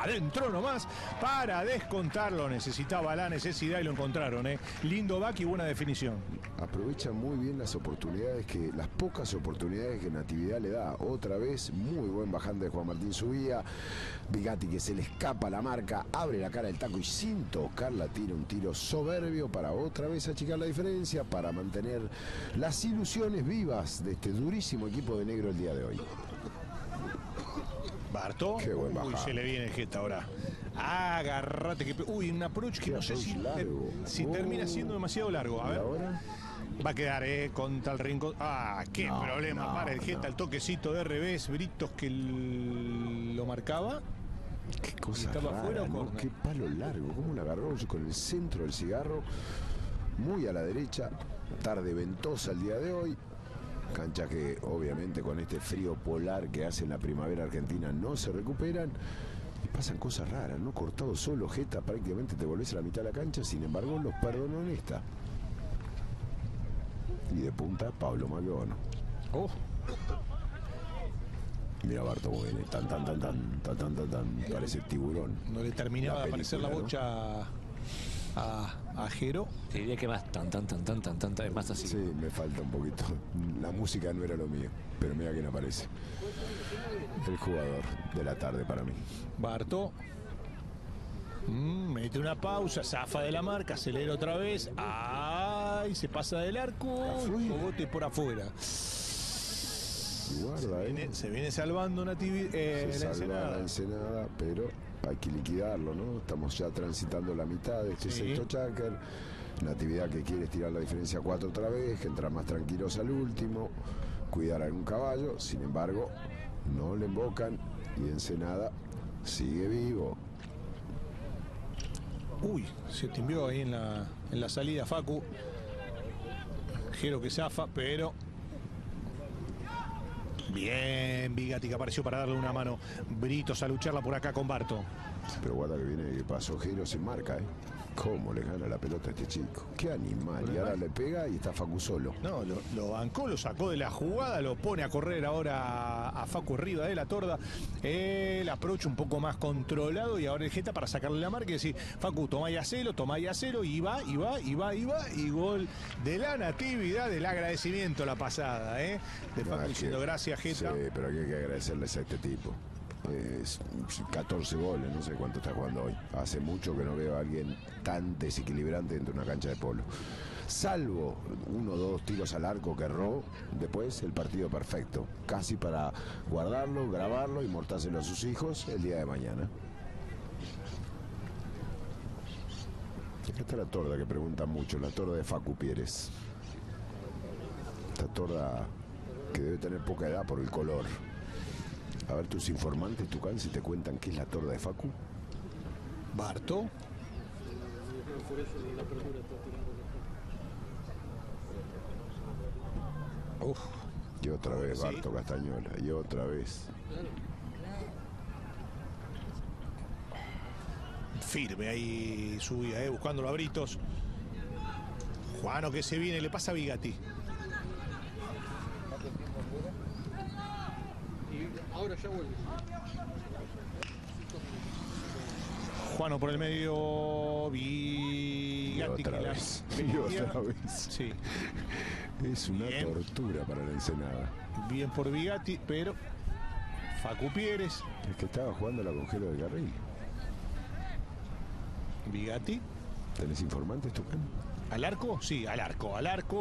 adentro nomás para descontarlo. Necesitaba la necesidad y lo encontraron, ¿eh? Lindo back y buena definición. Aprovecha muy bien las oportunidades que, las pocas oportunidades que Natividad le da. Otra vez, muy buen bajante de Juan Martín Subía. Bigatti que se le escapa la marca, abre la cara del taco y sin tocarla tira un tiro soberbio para otra vez achicar la diferencia, para mantener las ilusiones vivas de este durísimo equipo de negro el día de hoy. Barto. Qué buen Uy, bajado. se le viene el Jetta ahora. Agarrate que. Uy, un approach que Qué no sé si, largo. si Oh. termina siendo demasiado largo. A ¿Y ver. ahora? Va a quedar, eh, con tal rincón. Ah, qué No, problema no, para el no. el toquecito de revés, Britos que lo marcaba. Qué cosa ¿Estaba rara, afuera o ¿no? Qué palo largo, cómo la agarró con el centro del cigarro, muy a la derecha, tarde ventosa el día de hoy. Cancha que obviamente con este frío polar que hace en la primavera argentina no se recuperan. Y pasan cosas raras, ¿no? Cortado solo, Jeta, prácticamente te volvés a la mitad de la cancha, sin embargo los perdonó en esta. Y de punta, Pablo Malgono. Oh, Mira Barto muy bien, tan tan tan tan tan tan tan tan, parece tiburón. no le terminaba de aparecer la bocha a, a Jero. Te diría que más tan, tan, tan, tan, tan, tan, tan, es más así. Sí, me falta un poquito. La música no era lo mío, pero mira quién aparece. El jugador de la tarde para mí. Barto. Mm, mete una pausa, zafa de la marca, acelera otra vez. ¡Ay! Se pasa del arco. Cogote por afuera. Guarda, ¿eh? Viene- se viene salvando Nativi, eh, Se la salva Ensenada. la Ensenada, pero hay que liquidarlo, ¿no? Estamos ya transitando la mitad de este Sí. sexto cháquer. Natividad que quiere estirar la diferencia a cuatro otra vez, que entrar más tranquilos al último, cuidar a algún caballo, sin embargo, no le invocan y Ensenada sigue vivo. Uy, se timbió ahí en la, en la salida Facu. Jero que zafa, pero. Bien, Bigatti que apareció para darle una mano. Britos a lucharla por acá con Barto. Pero guarda que viene pasó Giro sin marca, ¿eh? ¿Cómo le gana la pelota a este chico? Qué animal. Y ahora le pega y está Facu solo. No, lo, lo bancó, lo sacó de la jugada, lo pone a correr ahora a, Facu arriba de la torda. El approach un poco más controlado y ahora el Jeta para sacarle la marca y decir, Facu, toma y hacelo, toma y hacelo, y va, y va, y va, y va, y gol de la natividad, del agradecimiento la pasada, ¿eh? De No, Facu diciendo que- gracias, Jeta. Sí, pero hay que agradecerles a este tipo. Es 14 goles, no sé cuánto está jugando hoy. Hace mucho que no veo a alguien tan desequilibrante dentro de una cancha de polo. Salvo uno o dos tiros al arco que erró, después el partido perfecto. Casi para guardarlo, grabarlo y mortárselo a sus hijos el día de mañana. Acá está la torda que pregunta mucho, la torda de Facu Pieres. Esta torda que debe tener poca edad por el color. A ver tus informantes, Tucán, si te cuentan qué es la torda de Facu. Barto. Uf, Y otra vez Sí. Barto Castañola, y otra vez. firme ahí subía, eh, buscándolo a Britos. Juano que se viene, le pasa a Bigatti. Y ahora ya vuelve. Juano por el medio, Bigatti. otra que la- vez, que [laughs] y otra vez. Sí, Es una Bien. tortura para la Ensenada. bien por Bigatti, pero Facu Pieres, Es que estaba jugando la congelo del carril. Bigatti. ¿Tenés informantes, Tucán? ¿Al arco? Sí, al arco, al arco.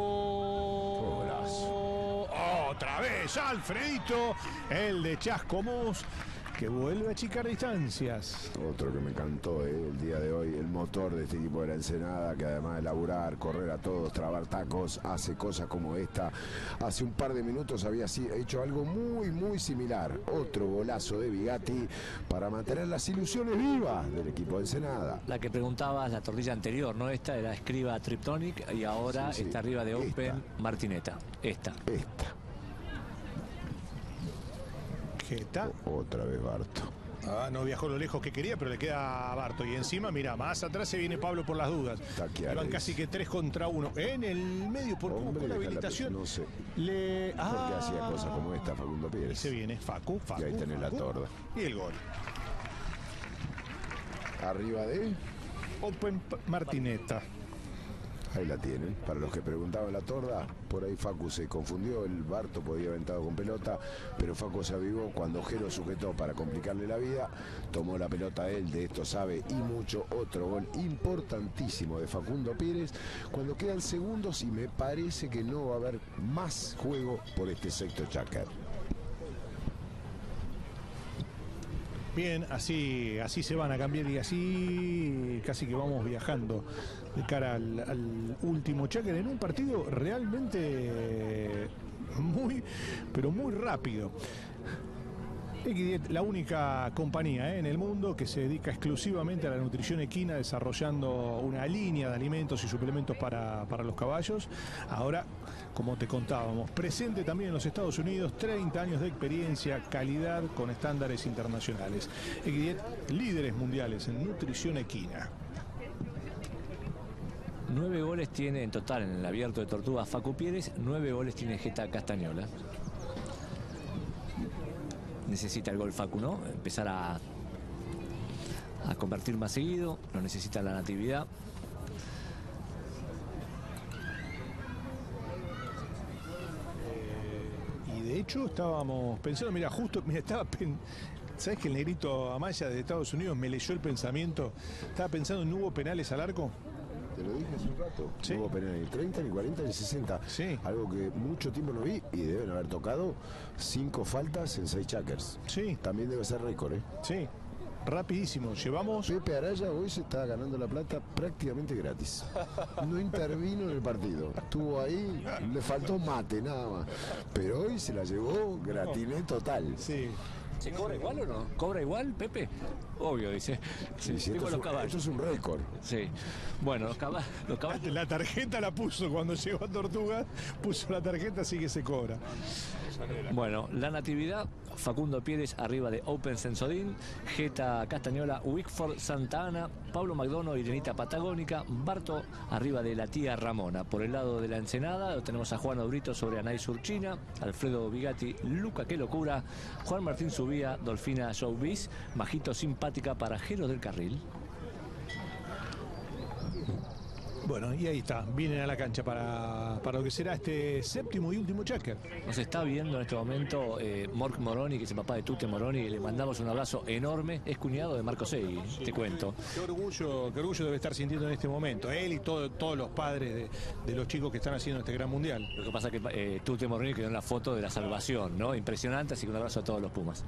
Golazo. Otra vez, Alfredito, el de Chascomús, que vuelve a achicar distancias. Otro que me encantó eh, el día de hoy, el motor de este equipo de la Ensenada, que además de laburar, correr a todos, trabar tacos, hace cosas como esta. Hace un par de minutos había hecho algo muy, muy similar. Otro golazo de Bigatti para mantener las ilusiones vivas del equipo de Ensenada. La que preguntabas, la tortilla anterior, ¿no? Esta era escriba Triptonic y ahora Sí, sí. está arriba de Open Esta. Martineta. Esta. Esta, Geta. otra vez Barto. Ah, no viajó lo lejos que quería, pero le queda a Barto. Y encima, mira, más atrás se viene Pablo por las dudas. Van casi que tres contra uno. En el medio, por cómo la la- habilitación. no sé. Le... ¿Por qué hacía cosas como esta Facundo Y Pérez? se viene Facu, Facu. Y ahí tenés la Facu. torda. Y el gol. Arriba de... Open Martineta. Ahí la tienen. Para los que preguntaban la torda, por ahí Facu se confundió. El Barto podía haber aventado con pelota, pero Facu se avivó cuando Jero sujetó para complicarle la vida. Tomó la pelota él, de esto sabe y mucho. Otro gol importantísimo de Facundo Pérez. Cuando quedan segundos y me parece que no va a haber más juego por este sexto Chacar. Bien, así, así se van a cambiar y así casi que vamos viajando de cara al, último cháquer en un partido realmente muy, pero muy rápido. Equidiet, la única compañía eh, en el mundo que se dedica exclusivamente a la nutrición equina, desarrollando una línea de alimentos y suplementos para, para los caballos. Ahora, como te contábamos, presente también en los Estados Unidos, 30 años de experiencia, calidad con estándares internacionales. Equidiet, líderes mundiales en nutrición equina. Nueve goles tiene en total en el abierto de Tortuga Facu Pérez, nueve goles tiene Geta Castañola. Necesita el gol Facu, ¿no? Empezar a, a convertir más seguido, lo necesita la natividad. Y de hecho estábamos pensando, mira, justo, mira, estaba pen- ¿Sabes que el negrito Amaya de Estados Unidos me leyó el pensamiento? Estaba pensando, ¿no hubo penales al arco? Te lo dije hace un rato. Sí. No hubo penal ni 30, ni 40, ni 60. Sí. Algo que mucho tiempo no vi y deben haber tocado cinco faltas en seis checkers. Sí, También debe ser récord, ¿eh? sí. Rapidísimo. Llevamos Pepe Araya hoy se está ganando la plata prácticamente gratis. No intervino en el partido. Estuvo ahí, le faltó mate nada más. Pero hoy se la llevó gratiné total. Sí. ¿Se cobra igual o no? ¿Cobra igual, Pepe? Obvio, dice. Sí, Sí, esto, es los un, caballos. esto es un récord. Sí. Bueno, los caballos. Los caballos La tarjeta la puso cuando llegó a Tortuga, puso la tarjeta, así que se cobra. Bueno, la natividad, Facundo Pérez arriba de Open Sensodín, Geta Castañola, Wickford Santa Ana, Pablo McDonough, Irenita Patagónica, Barto arriba de la tía Ramona. Por el lado de la Ensenada tenemos a Juan Obrito sobre Anay Surchina, Alfredo Bigatti, Luca Qué Locura, Juan Martín Subía, Dolfina Showbiz, Majito Simpática para Jero del Carril. Bueno, y ahí está. Vienen a la cancha para, para lo que será este séptimo y último checker. Nos está viendo en este momento eh, Mork Moroni, que es el papá de Tute Moroni, y le mandamos un abrazo enorme. Es cuñado de Marco Segui, te cuento. Qué orgullo, qué orgullo debe estar sintiendo en este momento. Él y todo- todos los padres de, de los chicos que están haciendo este gran mundial. Lo que pasa es que eh, Tute Moroni quedó en la foto de la salvación, ¿no? Impresionante, así que un abrazo a todos los Pumas.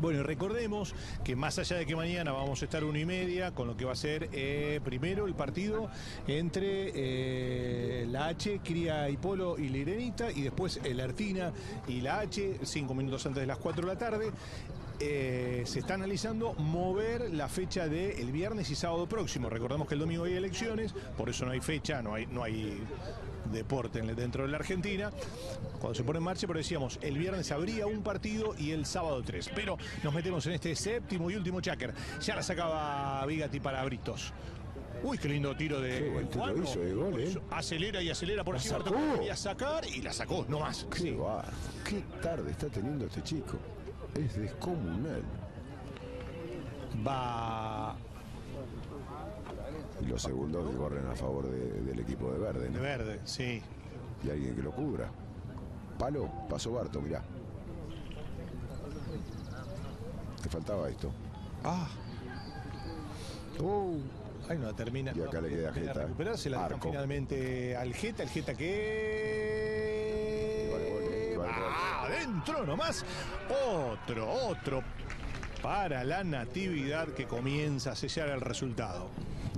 Bueno, recordemos que más allá de que mañana vamos a estar una y media con lo que va a ser eh, primero el partido entre eh, la H, Cría y Polo y la Irenita, y después el Artina y la H, cinco minutos antes de las 4 de la tarde. eh, se está analizando mover la fecha del viernes y sábado próximo. Recordemos que el domingo hay elecciones, por eso no hay fecha, no hay, no hay deporte en- dentro de la Argentina. Cuando se pone en marcha, pero decíamos, el viernes habría un partido y el sábado tres. Pero nos metemos en este séptimo y último cháquer. Ya la sacaba Bigatti para Britos. Uy, qué lindo tiro de Qué buen tiro Juano. hizo de gol, ¿eh? Acelera y acelera por sacó. quería sacar y la sacó, no más. Qué Sí. bar- qué tarde está teniendo este chico. Es descomunal. Va Y los segundos que corren a favor de- del equipo de verde. de verde, sí. Y alguien que lo cubra. Palo, pasó Barto, mirá. Te faltaba esto. Ah. Uh, ahí no termina. Y acá le queda Jeta. recuperar, se la dejan finalmente al Jeta. El Jeta que. Ah, adentro nomás. Otro, otro. Para la natividad que comienza a sellar el resultado.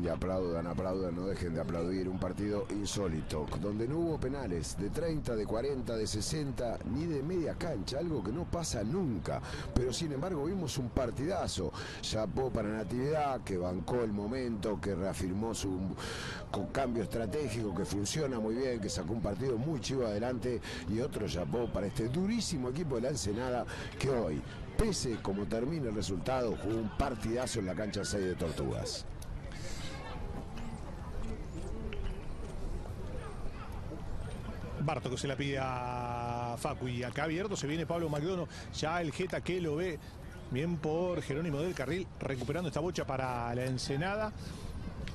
Y aplaudan, aplaudan, no dejen de aplaudir. Un partido insólito, donde no hubo penales de 30, de 40, de 60, ni de media cancha, algo que no pasa nunca. Pero sin embargo vimos un partidazo. Chapó para Natividad, que bancó el momento, que reafirmó su con cambio estratégico, que funciona muy bien, que sacó un partido muy chivo adelante. Y otro chapó para este durísimo equipo de la Ensenada, que hoy, pese como termina el resultado, jugó un partidazo en la cancha 6 de Tortugas. Barto que se la pide a Facu y acá abierto se viene Pablo Magdono, ya el Jeta que lo ve bien por Jerónimo del Carril recuperando esta bocha para la Ensenada.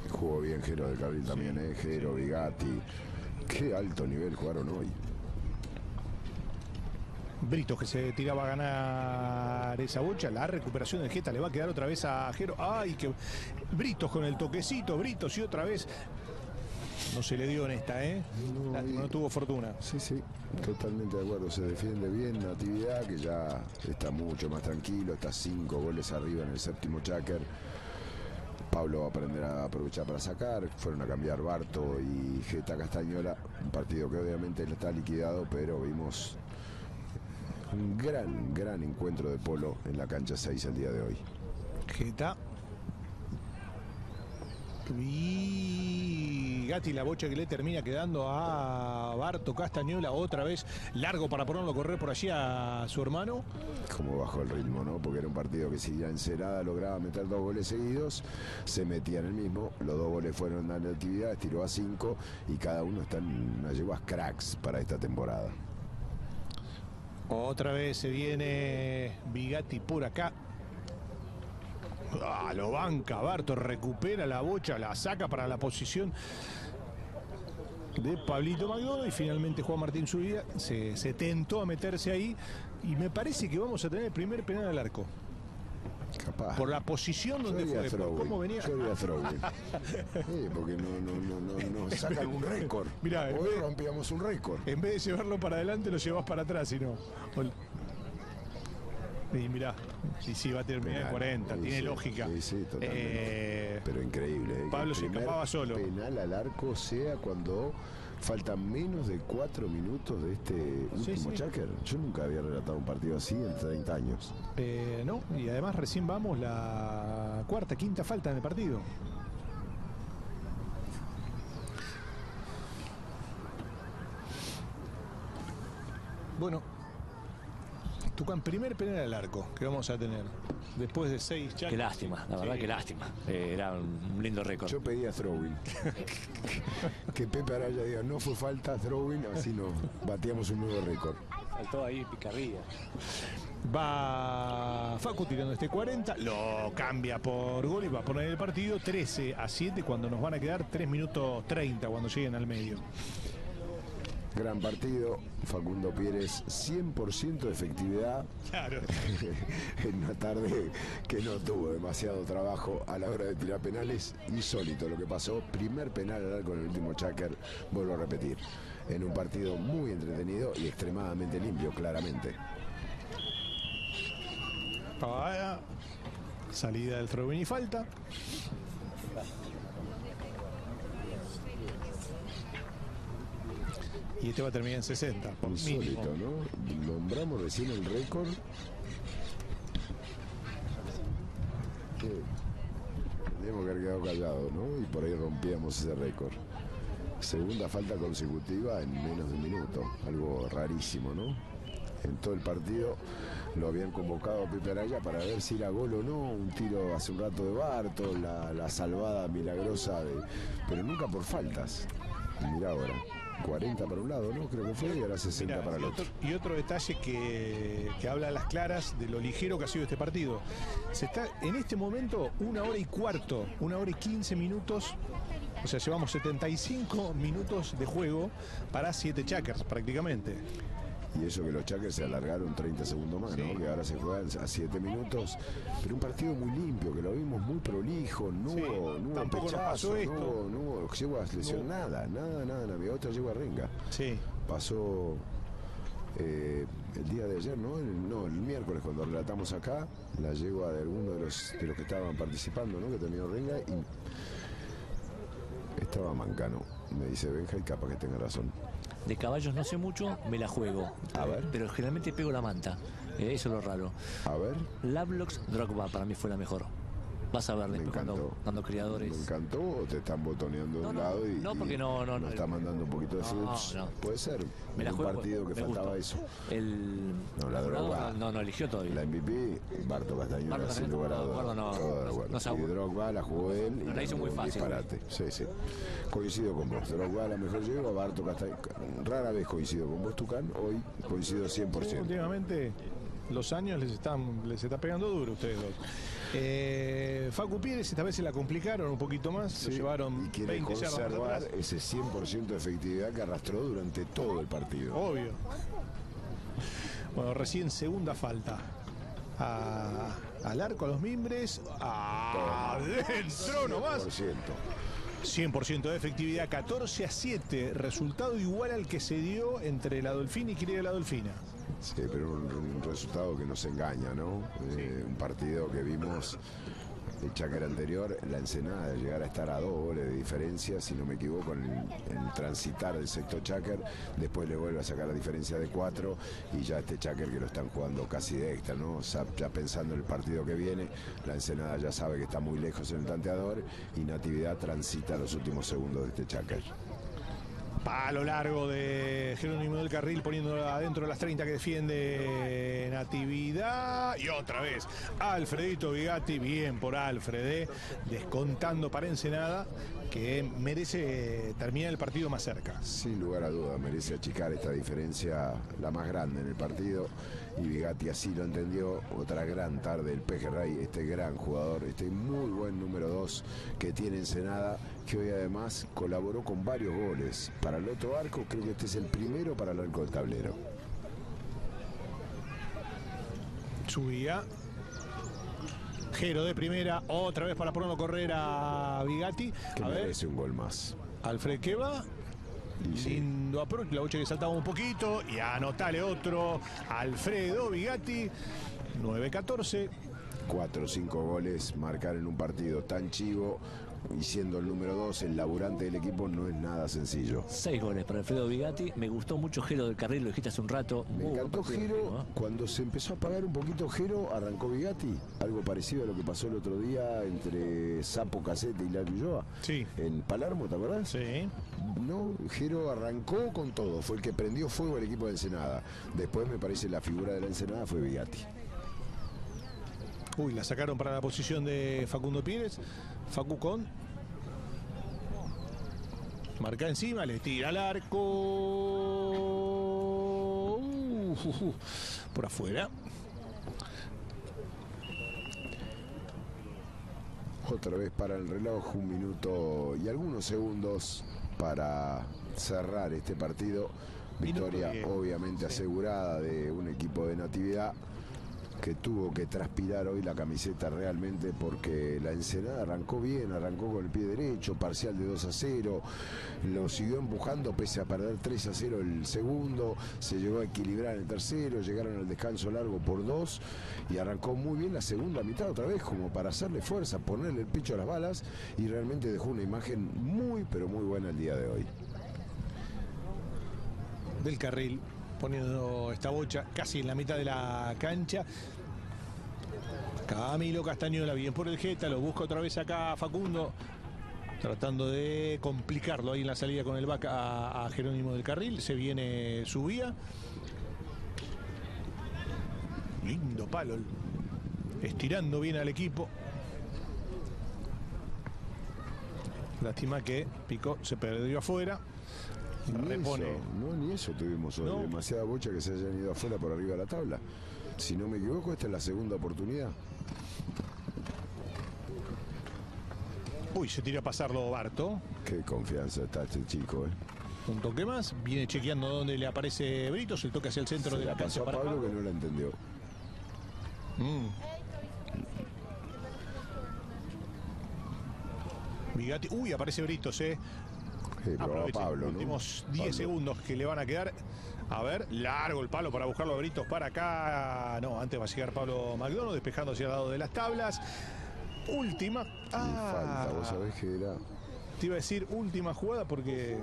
Jugó bien Jero del Carril también, ¿eh? Jero, Bigatti. Qué alto nivel jugaron hoy. Brito que se tiraba a ganar esa bocha, la recuperación del Jeta le va a quedar otra vez a Jero. Ay, que Britos con el toquecito, Britos y otra vez. No se le dio en esta, ¿eh? No, La- y- no tuvo fortuna. Sí, sí, totalmente de acuerdo. Se defiende bien Natividad, que ya está mucho más tranquilo. Está cinco goles arriba en el séptimo Chaker. Pablo va a aprender a aprovechar para sacar. Fueron a cambiar Barto y Geta Castañola. Un partido que obviamente está liquidado, pero vimos un gran, gran encuentro de polo en la cancha 6 el día de hoy. Jeta. Y Gatti la bocha que le termina quedando a Barto Castañola otra vez largo para ponerlo a correr por allí a su hermano. Como bajó el ritmo, ¿no? Porque era un partido que si ya Ensenada lograba meter dos goles seguidos, se metía en el mismo. Los dos goles fueron a la actividad, estiró a cinco y cada uno está en unas yeguas cracks para esta temporada. Otra vez se viene Bigatti por acá. Ah, lo banca Barto, recupera la bocha, la saca para la posición de Pablito Magdono y finalmente Juan Martín Zubia se, se tentó a meterse ahí y me parece que vamos a tener el primer penal al arco. Capaz. Por la posición donde fue, por cómo venía. Yo. [laughs] Sí, porque no, no, no, no, no sacan un récord. Mirá, en Hoy rompíamos un récord. En vez de llevarlo para adelante, lo llevas para atrás, y no. Y mirá, y sí, va a terminar en Penal. 40, Sí, tiene sí, lógica. Sí, sí, totalmente. Eh, Pero increíble. ¿eh? Pablo se escapaba solo. Penal al arco sea cuando faltan menos de cuatro minutos de este último sí. Chaker. Yo nunca había relatado un partido así en 30 años. eh, no, y además recién vamos la cuarta, quinta falta en el partido. Bueno, Tucán, primer penal al arco que vamos a tener. Después de seis Qué Chaker. lástima, la verdad Sí. que lástima. Eh, era un lindo récord. Yo pedía throwing. [laughs] que Pepe Araya diga, no fue falta throwing, así no. Batíamos un nuevo récord. Faltó ahí picardía. Va Facu tirando este 40, lo cambia por gol y va a poner el partido 13 a 7 cuando nos van a quedar 3 minutos 30 cuando lleguen al medio. Gran partido. Facundo Pérez, 100% de efectividad. Claro. [laughs] en una tarde que no tuvo demasiado trabajo a la hora de tirar penales. Insólito lo que pasó. Primer penal al arco en el último Chaker, vuelvo a repetir. En un partido muy entretenido y extremadamente limpio, claramente. Pavada. Salida del throw y falta. Y este va a terminar en 60. por mínimo. Insólito, ¿no? Nombramos recién el récord. Tendríamos que haber quedado callados, ¿no? Y por ahí rompíamos ese récord. Segunda falta consecutiva en menos de un minuto. Algo rarísimo, ¿no? en todo el partido lo habían convocado a Pepe Araya para ver si era gol o no, un tiro hace un rato de Barto, la, la salvada milagrosa, de, pero nunca por faltas. Mirá ahora, 40 para un lado, ¿no? Creo que fue, y ahora 60 Mirá, para el otro. y otro detalle que, que habla a las claras de lo ligero que ha sido este partido. Se está en este momento una hora y cuarto, una hora y 15 minutos. O sea, llevamos 75 minutos de juego para 7 checkers prácticamente. Y eso que los Chakers se alargaron 30 segundos más. ¿no? Que ahora se juegan a 7 minutos. Pero un partido muy limpio, que lo vimos muy prolijo, no hubo, no hubo pechazo, pasó no esto. hubo, no hubo llegó a lesión, No. nada, nada, nada, otra llegó a renga. Sí. Pasó eh, el día de ayer, ¿no? El, no, el miércoles cuando relatamos acá, la yegua de alguno de los, de los que estaban participando, ¿no? Que terminó renga y estaba mancano. Me dice Benja y capaz que tenga razón. De caballos no sé mucho, me la juego. A ver. Pero generalmente pego la manta. Eh, eso es lo raro. A ver. Lovelock's Drogba para mí fue la mejor. Vas a ver después cuando, encantó. cuando criadores. ¿Me encantó o te están botoneando de No, un no, lado y, no, porque no, no, no. está mandando un poquito de No. Puede ser. Me la un juego, partido que me faltaba gustó. eso. El No, la Drogba. no, no eligió todavía. La MVP, Barto Castañeda, Barto sin lugar a de dudas. no. De y. Drogba la jugó él y No, la hizo muy fácil. disparate. Sí, sí. Coincido con vos. Drogba la mejor llegó, Barto Castañeda. Rara vez coincido con vos, Tucán. Hoy coincido 100%. Últimamente los años les están les está pegando duro a ustedes dos. Eh, Facu Pérez esta vez se la complicaron un poquito más, se llevaron y quiere 20 yardas más conservar ese 100% de efectividad que arrastró durante todo el partido. Obvio. Bueno, recién segunda falta. A- al arco, a los mimbres. Adentro nomás. 100%. 100% de efectividad, 14 a 7. Resultado igual al que se dio entre la Dolfina y Querida la Dolfina. Sí, pero un, un resultado que nos engaña, ¿no? Eh, un partido que vimos el Chácar anterior, la Ensenada, de llegar a estar a dos goles de diferencia, si no me equivoco, en el, en el transitar del sexto Chácar, después le vuelve a sacar la diferencia de cuatro y ya este Chácar que lo están jugando casi de extra, ¿no? O sea, ya pensando en el partido que viene, la Ensenada ya sabe que está muy lejos en el tanteador y Natividad transita los últimos segundos de este Chácar. Palo largo de Jerónimo del Carril poniendo adentro de las 30 que defiende Natividad. Y otra vez, Alfredito Vigatti, bien por Alfred, descontando para Ensenada, que merece terminar el partido más cerca. Sin lugar a duda, merece achicar esta diferencia, la más grande en el partido. Y Vigatti así lo entendió. Otra gran tarde del Pejerrey, este gran jugador, este muy buen número 2 que tiene Ensenada, que hoy además colaboró con varios goles. Para el otro arco, creo que este es el primero para el arco del tablero. Subía. Jero de primera, otra vez para ponerlo a correr a Vigatti. Que A ver, merece un gol más. Alfred que va. Y sí, Lindo approach, la bocha que saltaba un poquito y anotale otro. Alfredo Vigatti, 9-14. cuatro o cinco goles, marcar en un partido tan chivo y siendo el número 2, el laburante del equipo, no es nada sencillo. Seis goles para Alfredo Vigatti. Me gustó mucho Gelo del Carril, lo dijiste hace un rato. Me encantó ¿no? cuando se empezó a apagar un poquito Jero, arrancó Vigatti, algo parecido a lo que pasó el otro día entre Sapo Casete y Lario Ulloa. Sí. En Palermo, ¿te acordás? Sí. No, Jero arrancó con todo, fue el que prendió fuego al equipo de Ensenada. Después me parece la figura de la Ensenada fue Vigatti. Uy, la sacaron para la posición de Facundo Pérez. Facu con. Marca encima, le tira al arco. Uh, uh, uh, por afuera. Otra vez para el reloj, un minuto y algunos segundos para cerrar este partido. Victoria obviamente asegurada de un equipo de natividad que tuvo que transpirar hoy la camiseta realmente porque la Ensenada arrancó bien, arrancó con el pie derecho, parcial de 2 a 0, lo siguió empujando pese a perder 3 a 0 el segundo, se llegó a equilibrar en el tercero, llegaron al descanso largo por 2 y arrancó muy bien la segunda mitad otra vez como para hacerle fuerza, ponerle el pecho a las balas y realmente dejó una imagen muy pero muy buena el día de hoy. del carril, poniendo esta bocha casi en la mitad de la cancha. Camilo Castañola, bien por el Jeta, lo busca otra vez acá Facundo, tratando de complicarlo ahí en la salida con el back a, a Jerónimo del Carril. Se viene su vía. Lindo palo. Estirando bien al equipo. Lástima que Pico se perdió afuera. Ni Repone. eso, no, ni eso tuvimos hoy. No. Demasiada bocha que se hayan ido afuera por arriba de la tabla. Si no me equivoco, esta es la segunda oportunidad. Uy, se tira a pasarlo Barto. Qué confianza está este chico, ¿eh? Un toque más. Viene chequeando dónde le aparece Brito. Se toca hacia el centro Se de la la cancha a Pablo que no la entendió. Mm. Uy, aparece Britos, eh. Sí, pero Pablo, los últimos 10 Pablo. segundos que le van a quedar. A ver, largo el palo para buscarlo a Britos para acá. No, antes va a llegar Pablo McDonald despejando hacia el lado de las tablas. Última. Ah, falta, vos sabés que era. te iba a decir última jugada porque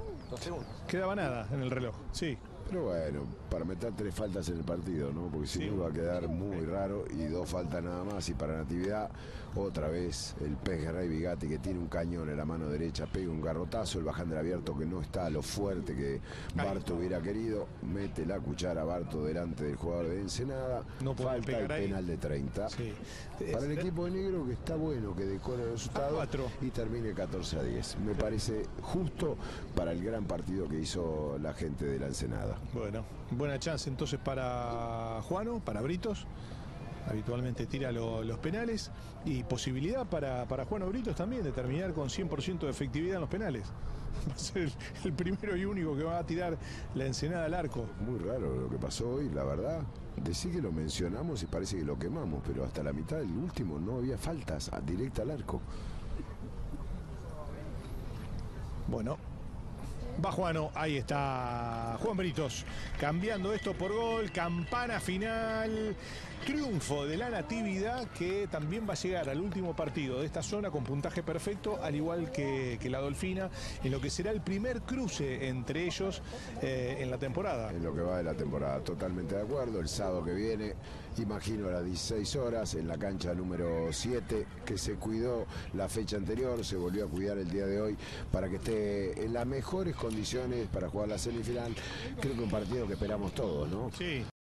quedaba nada en el reloj. Sí. Pero bueno, para meter tres faltas en el partido, ¿no? Porque si Sí. no va a quedar muy raro y dos faltas nada más. Y para Natividad, otra vez el pez Ray Vigati que tiene un cañón en la mano derecha, pega un garrotazo, el baján del abierto que no está a lo fuerte que Barto hubiera querido, mete la cuchara a Barto delante del jugador de Ensenada. No puede Falta el penal de 30. Sí. Para el equipo de negro que está bueno, que decora el resultado cuatro. y termine 14 a 10. Me parece justo para el gran partido que hizo la gente de la Ensenada. Bueno, buena chance entonces para Juano, para Britos. Habitualmente tira lo- los penales. Y posibilidad para, para Juano Britos también de terminar con 100% de efectividad en los penales. Va a ser el, primero y único que va a tirar la encenada al arco. Muy raro lo que pasó hoy, la verdad. Decí que lo mencionamos y parece que lo quemamos, pero hasta la mitad del último no había faltas a- directa al arco. Bueno, va Juano, ahí está Juan Britos, cambiando esto por gol, campana final, triunfo de la Natividad que también va a llegar al último partido de esta zona con puntaje perfecto, al igual que, que la Dolfina, en lo que será el primer cruce entre ellos eh, en la temporada. En lo que va de la temporada, totalmente de acuerdo. El sábado que viene, imagino a las 16 horas, en la cancha número 7, que se cuidó la fecha anterior, se volvió a cuidar el día de hoy para que esté en las mejores condiciones para jugar la semifinal. Creo que un partido que esperamos todos, ¿no? Sí.